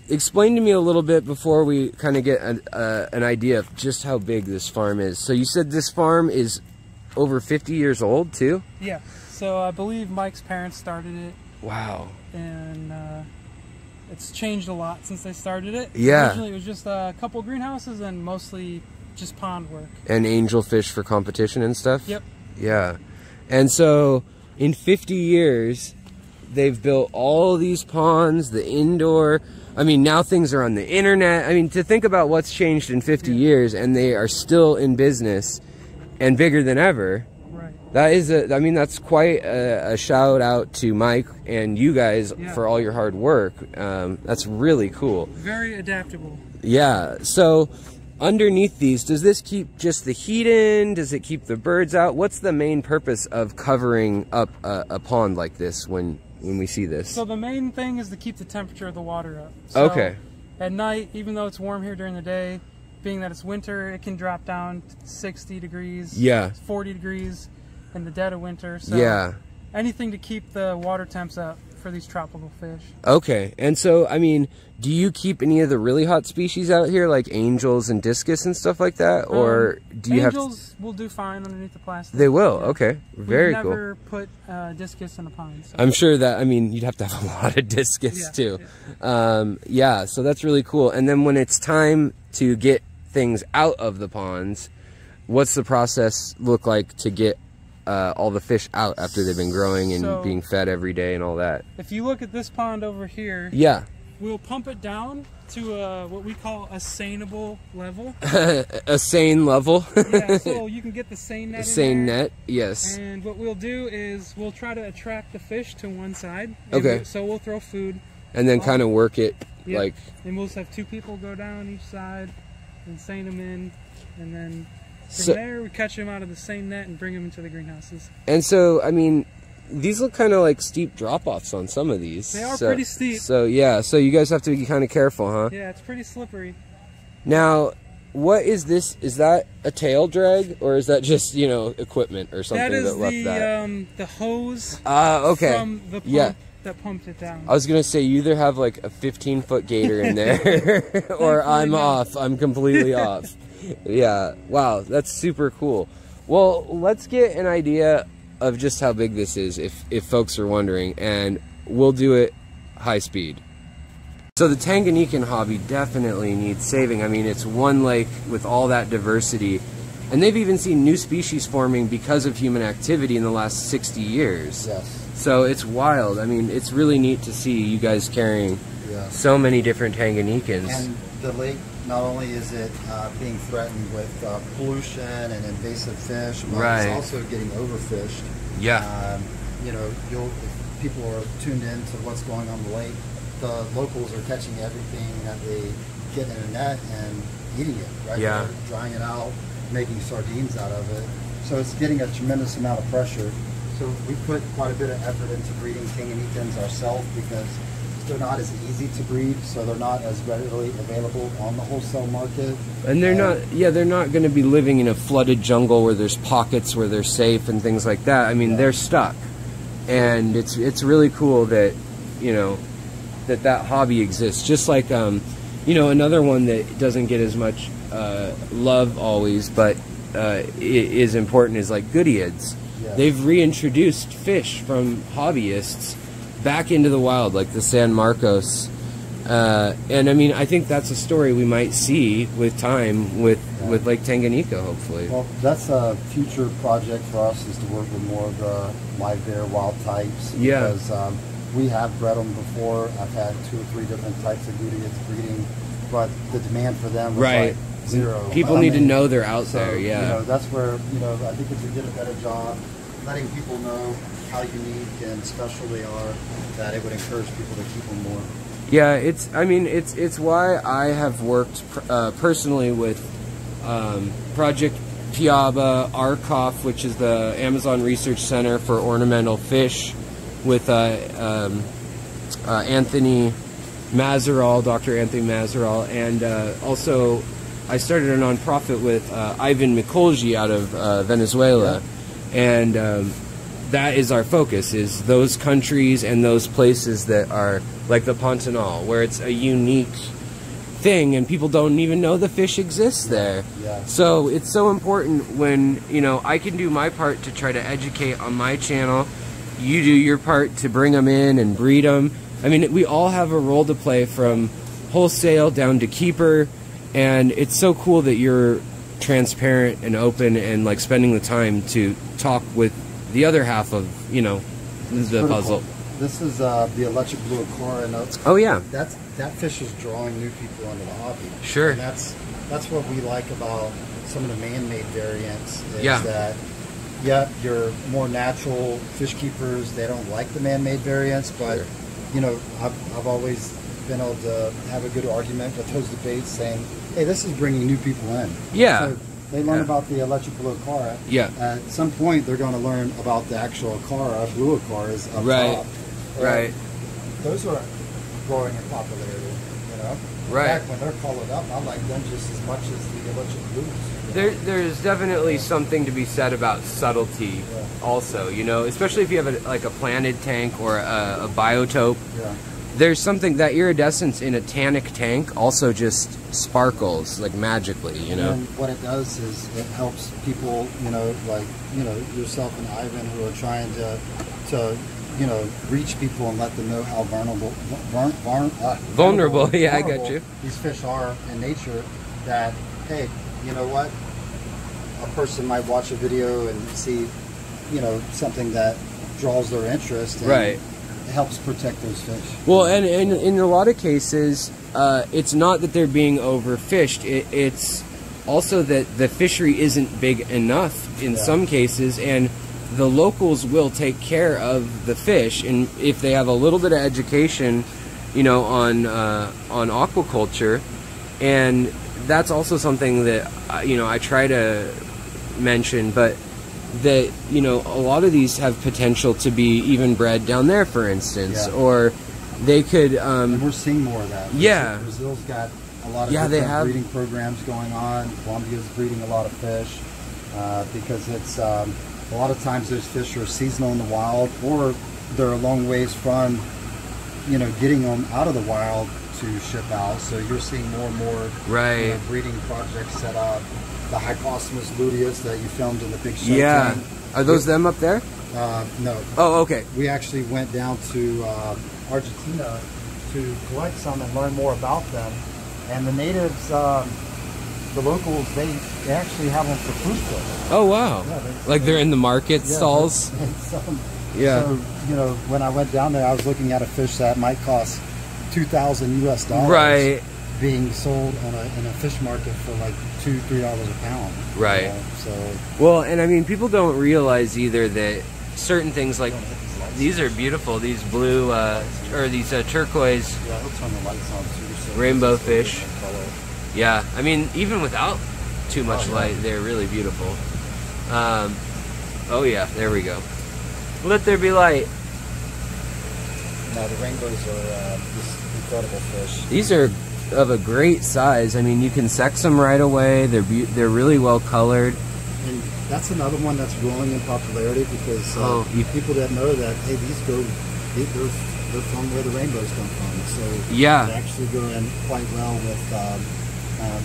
Speaker 1: explain to me a little bit before we kind of get an, uh, an idea of just how big this farm is. So you said this farm is over 50 years old too?
Speaker 3: Yeah. So I believe Mike's parents started it,
Speaker 1: Wow.
Speaker 3: and uh, it's changed a lot since they started it.
Speaker 1: Yeah.
Speaker 3: Originally, it was just a couple greenhouses and mostly just pond work.
Speaker 1: And angelfish for competition and stuff?
Speaker 3: Yep.
Speaker 1: Yeah. And so, in 50 years, they've built all these ponds, the indoor. I mean, now things are on the internet. I mean, to think about what's changed in 50
Speaker 3: Yeah.
Speaker 1: years and they are still in business and bigger than ever. That is a, I mean, that's quite a, a shout out to Mike and you guys
Speaker 3: Yeah.
Speaker 1: for all your hard work. Um, that's really cool.
Speaker 3: Very adaptable.
Speaker 1: Yeah. So, underneath these, does this keep just the heat in? Does it keep the birds out? What's the main purpose of covering up a, a pond like this when when we see this?
Speaker 3: So the main thing is to keep the temperature of the water up. So
Speaker 1: Okay.
Speaker 3: At night, even though it's warm here during the day, being that it's winter, it can drop down 60 degrees.
Speaker 1: Yeah.
Speaker 3: 40 degrees in the dead of winter. So
Speaker 1: yeah.
Speaker 3: anything to keep the water temps up for these tropical fish.
Speaker 1: Okay. And so, I mean, do you keep any of the really hot species out here, like angels and discus and stuff like that, or do you have?
Speaker 3: Angels will do fine underneath the plastic.
Speaker 1: They will.
Speaker 3: Yeah.
Speaker 1: Okay. Very
Speaker 3: We've
Speaker 1: cool.
Speaker 3: never put uh, discus in a pond. So.
Speaker 1: I'm sure that I mean you'd have to have a (laughs) lot of discus
Speaker 3: Yeah,
Speaker 1: too. Um, yeah, so that's really cool. And then when it's time to get things out of the ponds, what's the process look like to get uh, all the fish out after they've been growing and
Speaker 3: So-
Speaker 1: being fed every day and all that?
Speaker 3: If you look at this pond over here,
Speaker 1: Yeah,
Speaker 3: we'll pump it down to uh, what we call a saneable level. (laughs)
Speaker 1: a sane level,
Speaker 3: yeah, so (laughs) you can get the seine net. in seine
Speaker 1: net. Yes.
Speaker 3: And what we'll do is we'll try to attract the fish to one side.
Speaker 1: Okay.
Speaker 3: we- so we'll throw food,
Speaker 1: And then kind of work it
Speaker 3: Yep.
Speaker 1: like
Speaker 3: and we'll just have two people go down each side, and seine them in, and then from
Speaker 1: So-
Speaker 3: there we catch them out of the same net and bring them into the greenhouses.
Speaker 1: And so, I mean, these look kind of like steep drop offs on some of these.
Speaker 3: They are
Speaker 1: So-
Speaker 3: pretty steep.
Speaker 1: So yeah, so you guys have to be kind of careful, huh?
Speaker 3: Yeah, it's pretty slippery.
Speaker 1: Now, what is this? Is that a tail drag, or is that just you know equipment or something
Speaker 3: that
Speaker 1: left
Speaker 3: the
Speaker 1: that?
Speaker 3: um, the hose
Speaker 1: Ah, okay.
Speaker 3: from the pump
Speaker 1: Yeah.
Speaker 3: that pumped it down.
Speaker 1: I was gonna say you either have like a 15 foot gator in there, (laughs) (laughs) or I'm off. I'm completely off. (laughs) Yeah. Wow, that's super cool. Well, let's get an idea of just how big this is, if if folks are wondering, and we'll do it high speed. So the Tanganyikan hobby definitely needs saving. I mean, it's one lake with all that diversity, and they've even seen new species forming because of human activity in the last 60 years.
Speaker 2: Yes.
Speaker 1: So it's wild. I mean, it's really neat to see you guys carrying
Speaker 2: Yes.
Speaker 1: so many different Tanganyikans.
Speaker 2: And the lake, not only is it uh, being threatened with uh, pollution and invasive fish, but
Speaker 1: Right.
Speaker 2: it's also getting overfished.
Speaker 1: yeah,
Speaker 2: Um, you know, you'll, if people are tuned in to what's going on in the lake, the locals are catching everything that they get in a net and eating it, right?
Speaker 1: Yeah.
Speaker 2: They're drying it out, making sardines out of it. So it's getting a tremendous amount of pressure. So we put quite a bit of effort into breeding king and Tanganyikans ourselves because they're not as easy to breed, so they're not as readily available on the wholesale market.
Speaker 1: and they're
Speaker 2: Uh,
Speaker 1: not. Yeah, they're not going to be living in a flooded jungle where there's pockets where they're safe and things like that. I mean,
Speaker 2: Yeah.
Speaker 1: they're stuck, and it's it's really cool that you know that that hobby exists. Just like um, you know, another one that doesn't get as much uh, love always, but uh, is important is like Goodeids.
Speaker 2: Yeah.
Speaker 1: They've reintroduced fish from hobbyists back into the wild, like the San Marcos. Uh, and I mean, I think that's a story we might see with time with, with Lake Tanganyika, hopefully.
Speaker 2: Well, that's a future project for us is to work with more of the live bear wild types.
Speaker 1: Yeah.
Speaker 2: Because um, we have bred them before. I've had two or three different types of Goodeids breeding, but the demand for them was
Speaker 1: Right.
Speaker 2: like zero.
Speaker 1: People
Speaker 2: I
Speaker 1: need to know they're out
Speaker 2: so,
Speaker 1: there,
Speaker 2: You
Speaker 1: yeah.
Speaker 2: know, that's where, you know, I think if we did a better job letting people know how unique and special they are, that it would encourage people to keep them more.
Speaker 1: Yeah, it's. I mean, it's it's why I have worked uh, personally with um, Project Piaba, ARCOF, which is the Amazon Research Center for Ornamental Fish, with uh, um, uh, Anthony Mazeral, Dr. Anthony Mazeral, and uh, also I started a nonprofit with uh, Ivan Mikolji out of uh, Venezuela, and um, that is our focus: is those countries and those places that are like the Pantanal, where it's a unique thing and people don't even know the fish exists there.
Speaker 2: Yeah.
Speaker 1: So it's so important when, you know, I can do my part to try to educate on my channel. You do your part to bring them in and breed them. I mean, we all have a role to play from wholesale down to keeper. And it's so cool that you're transparent and open and like spending the time to talk with the other half of, you know, this the
Speaker 2: Critical.
Speaker 1: puzzle.
Speaker 2: This is uh, the electric blue acara, and that's
Speaker 1: Oh, yeah.
Speaker 2: that's that fish is drawing new people into the hobby.
Speaker 1: Sure.
Speaker 2: And that's that's what we like about some of the man-made variants. Is
Speaker 1: Yeah.
Speaker 2: That yeah, your more natural fish keepers they don't like the man-made variants, but
Speaker 1: Sure.
Speaker 2: you know I've I've always been able to have a good argument with those debates, saying, hey, this is bringing new people in.
Speaker 1: Yeah.
Speaker 2: So they learn
Speaker 1: Yeah.
Speaker 2: about the electric blue acara.
Speaker 1: Yeah.
Speaker 2: At some point, they're going to learn about the actual acara, blue acaras up
Speaker 1: Right.
Speaker 2: top.
Speaker 1: Right.
Speaker 2: Those are growing in popularity, you know?
Speaker 1: Right.
Speaker 2: fact, when they're colored up, I like them just as much as the electric blues.
Speaker 1: There, there's definitely something to be said about subtlety,
Speaker 2: Yeah.
Speaker 1: also. You know, especially if you have a, like a planted tank or a, a biotope.
Speaker 2: Yeah.
Speaker 1: There's something that iridescence in a tannic tank also just sparkles like magically. You know.
Speaker 2: And what it does is it helps people, you know, like, you know, yourself and Ivan who are trying to, to, you know, reach people and let them know how vulnerable, vuln, vuln, uh,
Speaker 1: Vulnerable, yeah, I got you.
Speaker 2: These fish are in nature that, hey, you know what? A person might watch a video and see, you know, something that draws their interest. And
Speaker 1: Right.
Speaker 2: Helps protect those fish.
Speaker 1: Well, and, and in a lot of cases, uh, it's not that they're being overfished. It, it's also that the fishery isn't big enough in
Speaker 2: Yeah.
Speaker 1: some cases, and the locals will take care of the fish. And if they have a little bit of education, you know, on uh, on aquaculture, and that's also something that uh, you know I try to mention, but that you know a lot of these have potential to be even bred down there, for instance,
Speaker 2: Yeah.
Speaker 1: or they could. Um,
Speaker 2: we're seeing more of that.
Speaker 1: Yeah.
Speaker 2: Brazil's got a lot of
Speaker 1: Yeah, they have-
Speaker 2: breeding programs going on. Colombia's breeding a lot of fish uh, because it's um, a lot of times those fish are seasonal in the wild or they're a long ways from you know getting them out of the wild to ship out. So you're seeing more and more you know, breeding projects set up. The Hypostomus luteus that you filmed in the big show.
Speaker 1: yeah, are those them up there?
Speaker 2: Uh, no,
Speaker 1: Oh, okay.
Speaker 2: we actually went down to uh, Argentina to collect some and learn more about them. And the natives, um, the locals, they, they actually have them for food.
Speaker 1: Oh wow!
Speaker 2: Yeah, they-
Speaker 1: Like they're in the market
Speaker 2: Yeah,
Speaker 1: stalls. (laughs)
Speaker 2: some-
Speaker 1: Yeah.
Speaker 2: So, you know, when I went down there, I was looking at a fish that might cost 2000 US dollars.
Speaker 1: Right.
Speaker 2: Being sold on a, in a fish market for like two, three dollars a pound. you
Speaker 1: Right.
Speaker 2: know, So,
Speaker 1: Well, and I mean, people don't realize either that certain things like
Speaker 2: these
Speaker 1: these are beautiful. These blue uh, or these uh, turquoise.
Speaker 2: Yeah, turn the lights on too. So
Speaker 1: Rainbow
Speaker 2: it's
Speaker 1: fish. Yeah, I mean, even without too much
Speaker 2: Oh, yeah.
Speaker 1: light, they're really beautiful. Um, oh yeah, there we go. Let there be light.
Speaker 2: Now the rainbows are uh, just incredible fish.
Speaker 1: These are of a great size. I mean, you can sex them right away. They're be- they're really well colored.
Speaker 2: And that's another one that's growing in popularity because uh,
Speaker 1: Oh, you-
Speaker 2: people that know that hey, these go, they, they're, they're from where the rainbows come from. So
Speaker 1: Yeah.
Speaker 2: they actually go in quite well with um, um,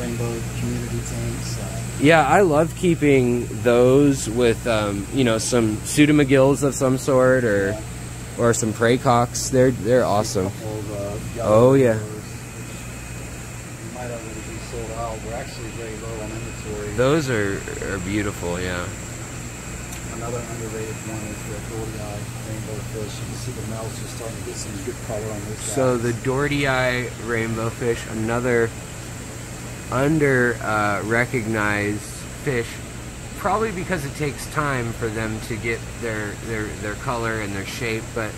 Speaker 2: rainbow community tanks. Uh,
Speaker 1: Yeah, I love keeping those with um, you know some pseudomugils of some sort or
Speaker 2: Yeah.
Speaker 1: or some praecox. They're they're awesome.
Speaker 2: of, uh,
Speaker 1: Oh, yeah.
Speaker 2: rainbows, which Might already be sold. We're actually very low on inventory.
Speaker 1: Those are are beautiful. Yeah.
Speaker 2: Another underrated one is the Goldie Eye rainbow fish. You can see the males just starting to get some good color on those
Speaker 1: So
Speaker 2: guys.
Speaker 1: the Doherty Eye rainbow fish, another under uh, recognized fish, probably because it takes time for them to get their their their color and their shape, but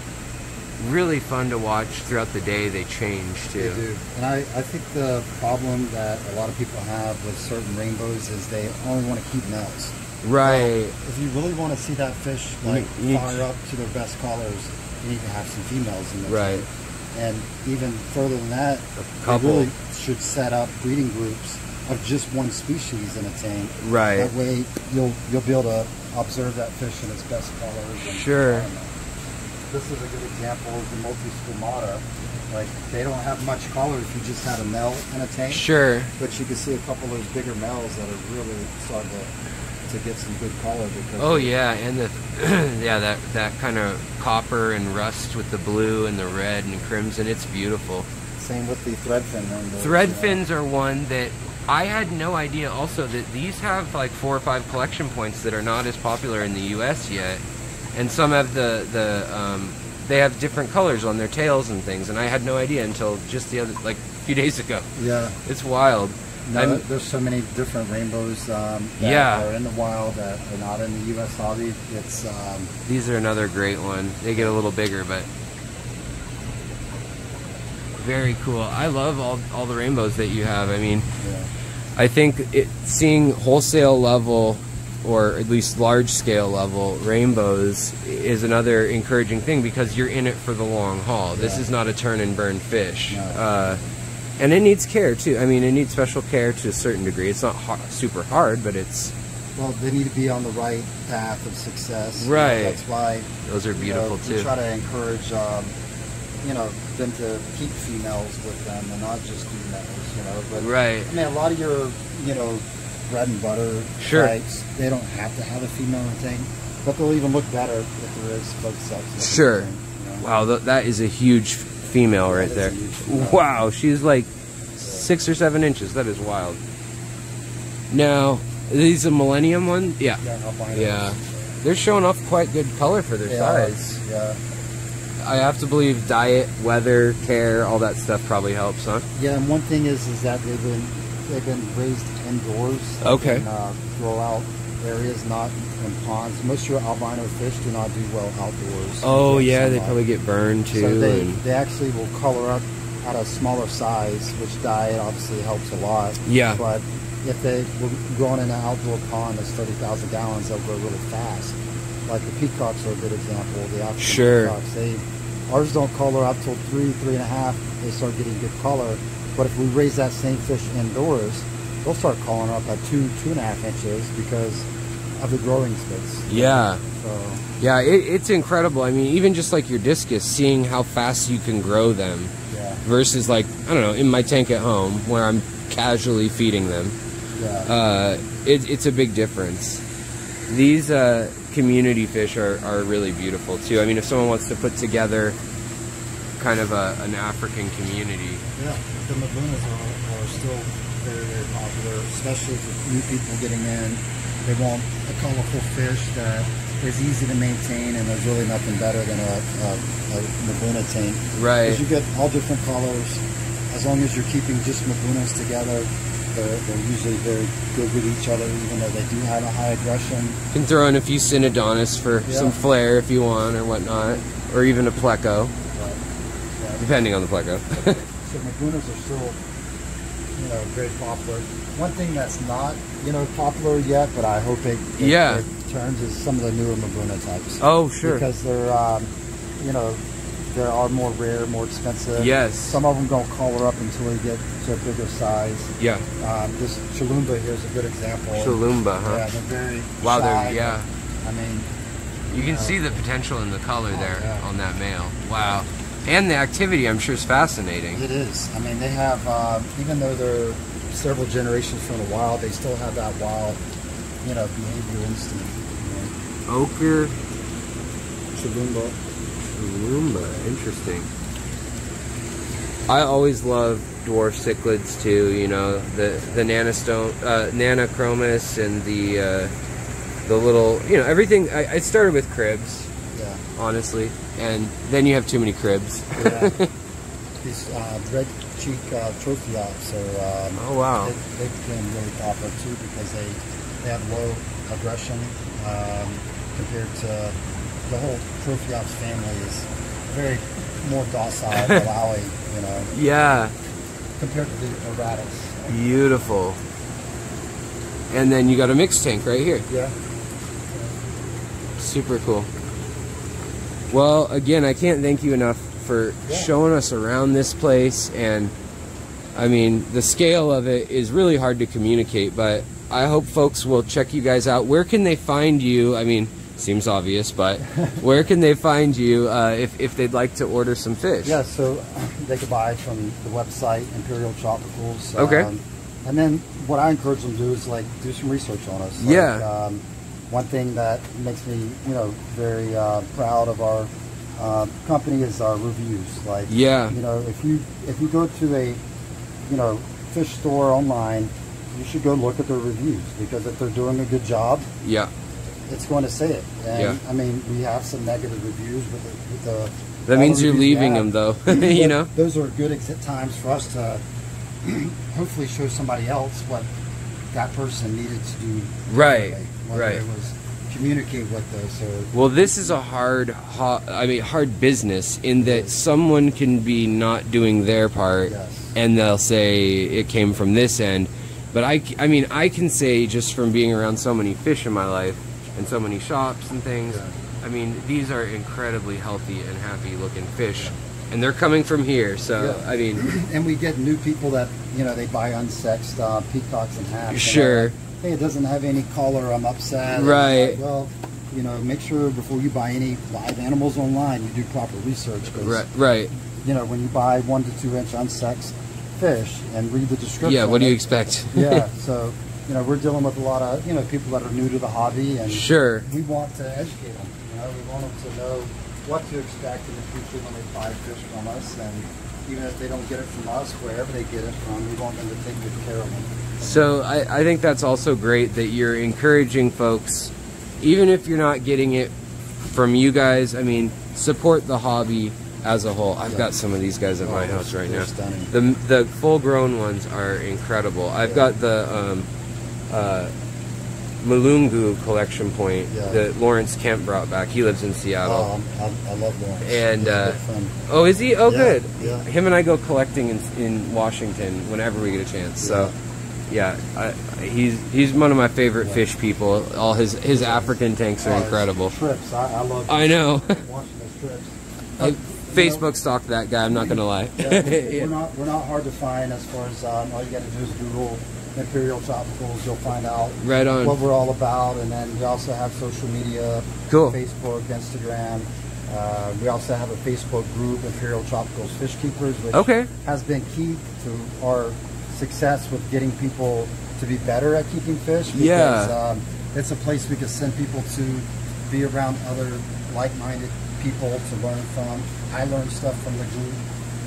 Speaker 1: really fun to watch throughout the day. They change too.
Speaker 2: They do. And I, I think the problem that a lot of people have with certain rainbows is they only want to keep males.
Speaker 1: Right.
Speaker 2: If you really want to see that fish like
Speaker 1: You
Speaker 2: fire up to their best colors, you need to have some females in there.
Speaker 1: Right.
Speaker 2: too. And even further than that,
Speaker 1: A couple.
Speaker 2: really should set up breeding groups of just one species in a tank.
Speaker 1: Right.
Speaker 2: That way you'll you'll be able to observe that fish in its best colors.
Speaker 1: Sure.
Speaker 2: This is a good example of the multi-stomata. Like they don't have much color if you just had a male in a tank.
Speaker 1: Sure.
Speaker 2: But you can see a couple of those bigger males that are really starting to, to get some good color because
Speaker 1: Oh yeah, and the (clears throat) yeah that that kind of copper and rust with the blue and the red and crimson. It's beautiful.
Speaker 2: same with the threadfin rainbows.
Speaker 1: Thread
Speaker 2: you know.
Speaker 1: fins are one that I had no idea also that these have like four or five collection points that are not as popular in the US yet. And some have the the um, they have different colors on their tails and things and I had no idea until just the other like a few (laughs) days ago.
Speaker 2: Yeah.
Speaker 1: It's wild.
Speaker 2: No,
Speaker 1: I'm-
Speaker 2: there's so many different rainbows um, that
Speaker 1: Yeah.
Speaker 2: are in the wild that are not in the U.S. hobby. It's um,
Speaker 1: These are another great one. They get a little bigger, but very cool. I love all all the rainbows that you have. I mean,
Speaker 2: yeah.
Speaker 1: I think it, seeing wholesale level or at least large scale level rainbows is another encouraging thing because you're in it for the long haul. This is not a turn and burn fish.
Speaker 2: No.
Speaker 1: Uh, and it needs care too. I mean, it needs special care to a certain degree. It's not super hard, but it's
Speaker 2: Well, they need to be on the right path of success.
Speaker 1: Right.
Speaker 2: That's why
Speaker 1: those are
Speaker 2: you
Speaker 1: beautiful
Speaker 2: too. we try to encourage, um, you know, them to keep females with them and not just do males. You know, but
Speaker 1: Right.
Speaker 2: I mean, a lot of your, you know, bread and butter
Speaker 1: Sure.
Speaker 2: types, they don't have to have a female thing, but they'll even look better if there is both sexes.
Speaker 1: Sure.
Speaker 2: You know?
Speaker 1: Wow, th- that is a huge female right there.
Speaker 2: female.
Speaker 1: Wow, she's like six or seven inches. That is wild. Now, these a Millennium one? Yeah.
Speaker 2: Yeah.
Speaker 1: Yeah. They're showing off quite good color for their
Speaker 2: They are,
Speaker 1: size.
Speaker 2: Yeah.
Speaker 1: I have to believe diet, weather, care, all that stuff probably helps, huh?
Speaker 2: Yeah, and one thing is, is that they've been they've been raised indoors.
Speaker 1: Okay.
Speaker 2: In, uh, areas, not in ponds. Most of your albino fish do not do well outdoors.
Speaker 1: Oh yeah, they probably get burned too.
Speaker 2: So they,
Speaker 1: and-
Speaker 2: they actually will color up at a smaller size, which diet obviously helps a lot.
Speaker 1: Yeah.
Speaker 2: But if they were growing in an outdoor pond that's 30,000 gallons, they'll grow really fast. Like the peacocks are a good example. The African
Speaker 1: Sure.
Speaker 2: peacocks, they ours don't color up till three, three and a half. They start getting good color. But if we raise that same fish indoors, they'll start calling up at two, two and a half inches because of the growing space.
Speaker 1: Yeah.
Speaker 2: So
Speaker 1: Yeah, it, it's incredible. I mean, even just like your discus, seeing how fast you can grow them
Speaker 2: yeah,
Speaker 1: versus like I don't know in my tank at home where I'm casually feeding them.
Speaker 2: yeah.
Speaker 1: Uh, it, it's a big difference. These uh, community fish are, are really beautiful too. I mean, if someone wants to put together kind of a, an African community,
Speaker 2: Yeah, the Mbunas are, are still very, very popular, especially for new people getting in. They want a colorful fish that is easy to maintain, and there's really nothing better than a, a, a Mbuna tank.
Speaker 1: right?
Speaker 2: Because you get all different colors. As long as you're keeping just Mbunas together, they're, they're usually very good with each other, even though they do have a high aggression.
Speaker 1: You can throw in a few Synodontis for
Speaker 2: Yeah.
Speaker 1: some flair if you want or whatnot, or even a pleco,
Speaker 2: yeah,
Speaker 1: depending on the pleco. (laughs)
Speaker 2: So Mbunas are still, you know, very popular. One thing that's not, you know, popular yet, but I hope it, it,
Speaker 1: Yeah.
Speaker 2: it turns is some of the newer Mbuna types.
Speaker 1: oh, sure.
Speaker 2: Because they're, um, you know, they are more rare, more expensive.
Speaker 1: Yes.
Speaker 2: Some of them don't color up until they get to a bigger size.
Speaker 1: yeah.
Speaker 2: Um, this Chilumba here is a good example.
Speaker 1: Chilumba, huh?
Speaker 2: Yeah, they're very
Speaker 1: Wow,
Speaker 2: shy.
Speaker 1: they're yeah.
Speaker 2: I mean,
Speaker 1: You can
Speaker 2: Yeah.
Speaker 1: see the potential in the color
Speaker 2: Oh,
Speaker 1: there
Speaker 2: yeah.
Speaker 1: on that male. Wow. And the activity, I'm sure, is fascinating.
Speaker 2: It is. I mean, they have, um, even though they're several generations from the wild, they still have that wild, you know, behavioral instinct. You know.
Speaker 1: Ochre
Speaker 2: Chilumba.
Speaker 1: Roomba, interesting. I always love dwarf cichlids too. You know the the nanostone, uh, nanochromis, and the uh, the little you know everything. I, I started with cribs,
Speaker 2: Yeah.
Speaker 1: honestly, and then you have too many cribs.
Speaker 2: yeah. (laughs) These uh, red cheek uh, Tropheops are, um,
Speaker 1: Oh wow!
Speaker 2: they, they became really popular too because they, they have low aggression um, compared to the whole Tropheops family is very more docile, (laughs) allowing, you know,
Speaker 1: Yeah,
Speaker 2: compared to the erratics.
Speaker 1: beautiful. And then you got a mixed tank right here.
Speaker 2: Yeah.
Speaker 1: Super cool. Well, again, I can't thank you enough for
Speaker 2: Yeah.
Speaker 1: showing us around this place. And I mean, the scale of it is really hard to communicate, but I hope folks will check you guys out. Where can they find you? I mean, seems obvious, but (laughs) where can they find you uh, if, if they'd like to order some fish?
Speaker 2: Yeah, so (clears throat) they could buy from the website Imperial Tropicals.
Speaker 1: Okay.
Speaker 2: Um, and then what I encourage them to do is like do some research on us. Like,
Speaker 1: Yeah.
Speaker 2: Um, one thing that makes me, you know, very uh, proud of our uh, company is our reviews. Like,
Speaker 1: Yeah.
Speaker 2: you know, if you if you go to a, you know, fish store online, you should go look at their reviews because if they're doing a good job,
Speaker 1: Yeah.
Speaker 2: it's going to say it. And
Speaker 1: Yeah.
Speaker 2: I mean, we have some negative reviews with the, with the
Speaker 1: That means you're leaving them, though. (laughs) you know?
Speaker 2: those are good times for us to (clears throat) hopefully show somebody else what that person needed to do.
Speaker 1: Right, right.
Speaker 2: Was communicate with us or
Speaker 1: Well, this is a hard, ho- I mean, hard business in that someone can be not doing their part,
Speaker 2: Yes.
Speaker 1: and they'll say it came from this end. But I, I mean, I can say just from being around so many fish in my life and so many shops and things.
Speaker 2: Yeah.
Speaker 1: I mean, these are incredibly healthy and happy looking fish, and they're coming from here. So
Speaker 2: Yeah.
Speaker 1: I mean, (clears throat)
Speaker 2: and we get new people that you know they buy unsexed uh, peacocks and haps.
Speaker 1: Sure.
Speaker 2: like, hey, it doesn't have any color. I'm upset.
Speaker 1: Right.
Speaker 2: like, well, you know, make sure before you buy any live animals online, you do proper research. 'cause,
Speaker 1: right, right,
Speaker 2: You know, when you buy one to two inch unsexed fish and read the description.
Speaker 1: yeah. What do you
Speaker 2: it-
Speaker 1: expect? (laughs)
Speaker 2: yeah, so you know we're dealing with a lot of you know people that are new to the hobby, and
Speaker 1: Sure.
Speaker 2: we want to educate them. You know, we want them to know what to expect in the future when they buy fish from us, and even if they don't get it from us, wherever they get it from, we want them to take good care of them.
Speaker 1: So I, I think that's also great that you're encouraging folks, even if you're not getting it from you guys. I mean, support the hobby as a whole. I've
Speaker 2: Yeah.
Speaker 1: got some of these guys at my
Speaker 2: Oh,
Speaker 1: house right now.
Speaker 2: stunning.
Speaker 1: The the full grown ones are incredible. I've
Speaker 2: Yeah.
Speaker 1: got the um, uh, Malungu collection point
Speaker 2: Yeah.
Speaker 1: that Lawrence Kemp brought back. He lives in Seattle.
Speaker 2: Oh, I'm- I, I love Lawrence.
Speaker 1: And, uh. Oh, is he? Oh,
Speaker 2: Yeah,
Speaker 1: good.
Speaker 2: yeah.
Speaker 1: Him and I go collecting in, in Washington whenever we get a chance. So, yeah, I, he's he's one of my favorite fish people. All his his African tanks are
Speaker 2: Oh,
Speaker 1: incredible.
Speaker 2: Trips. I, I love
Speaker 1: I know.
Speaker 2: watching those (laughs) trips.
Speaker 1: Facebook stalked that guy. I'm not gonna lie.
Speaker 2: We're (laughs) not we're not hard to find as far as um, all you got to do is Google Imperial Tropicals. You'll find out
Speaker 1: Right on.
Speaker 2: what we're all about, and then we also have social media,
Speaker 1: Cool.
Speaker 2: Facebook, Instagram. Uh, we also have a Facebook group, Imperial Tropicals Fish Keepers, which
Speaker 1: Okay.
Speaker 2: has been key to our success with getting people to be better at keeping fish. Because,
Speaker 1: Yeah.
Speaker 2: um, it's a place we can send people to be around other like-minded people to learn from. I learned stuff from the group.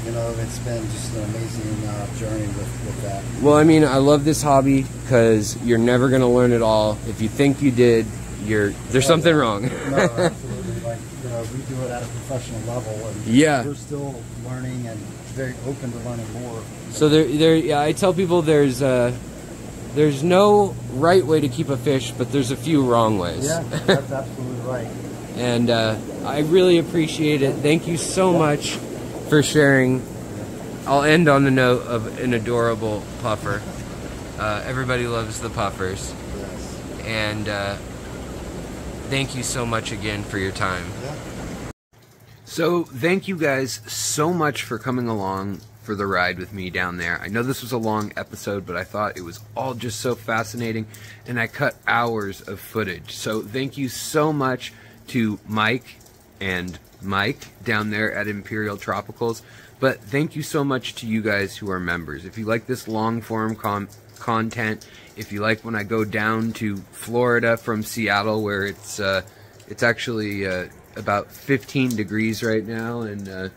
Speaker 2: You know, it's been just an amazing uh, journey with, with that.
Speaker 1: Well, I mean, I love this hobby because you're never gonna learn it all. If you think you did, you're there's something wrong.
Speaker 2: no, (laughs) absolutely. Like, you know, we do it at a professional level, and
Speaker 1: Yeah.
Speaker 2: we're still learning and very open to learning more.
Speaker 1: So there, there. Yeah, I tell people there's uh, there's no right way to keep a fish, but there's a few wrong ways.
Speaker 2: Yeah, that's (laughs) absolutely right.
Speaker 1: and uh, I really appreciate it. Thank you so much for sharing. I'll end on the note of an adorable puffer. Uh, everybody loves the puffers,
Speaker 2: Yes.
Speaker 1: and uh, thank you so much again for your time.
Speaker 2: Yeah.
Speaker 1: So, thank you guys so much for coming along for the ride with me down there. I know this was a long episode, but I thought it was all just so fascinating, and I cut hours of footage. So, thank you so much to Mike and Mike down there at Imperial Tropicals. But thank you so much to you guys who are members. If you like this long form content, if you like when I go down to Florida from Seattle, where it's uh, it's actually uh, about 15 degrees right now, and uh,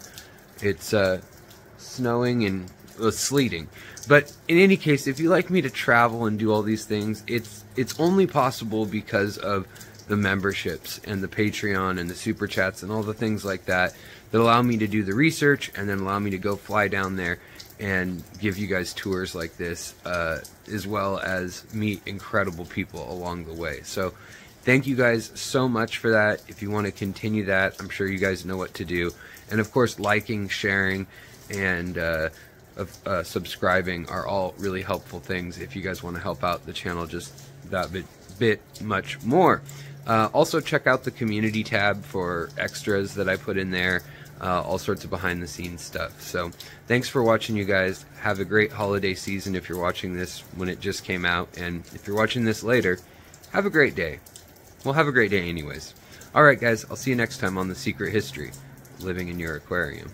Speaker 1: it's uh, snowing and sleeting. But in any case, if you like me to travel and do all these things, it's it's only possible because of the memberships and the Patreon and the super chats and all the things like that that allow me to do the research and then allow me to go fly down there and give you guys tours like this, uh, as well as meet incredible people along the way. So, thank you guys so much for that. If you want to continue that, I'm sure you guys know what to do. And of course, liking, sharing, and uh, uh, subscribing are all really helpful things if you guys want to help out the channel just that bit, bit much more. Uh, also, check out the community tab for extras that I put in there, uh, all sorts of behind the scenes stuff. So, thanks for watching, you guys. Have a great holiday season if you're watching this when it just came out, and if you're watching this later, have a great day. Well, have a great day, anyways. All right, guys, I'll see you next time on The Secret History Living in Your Aquarium.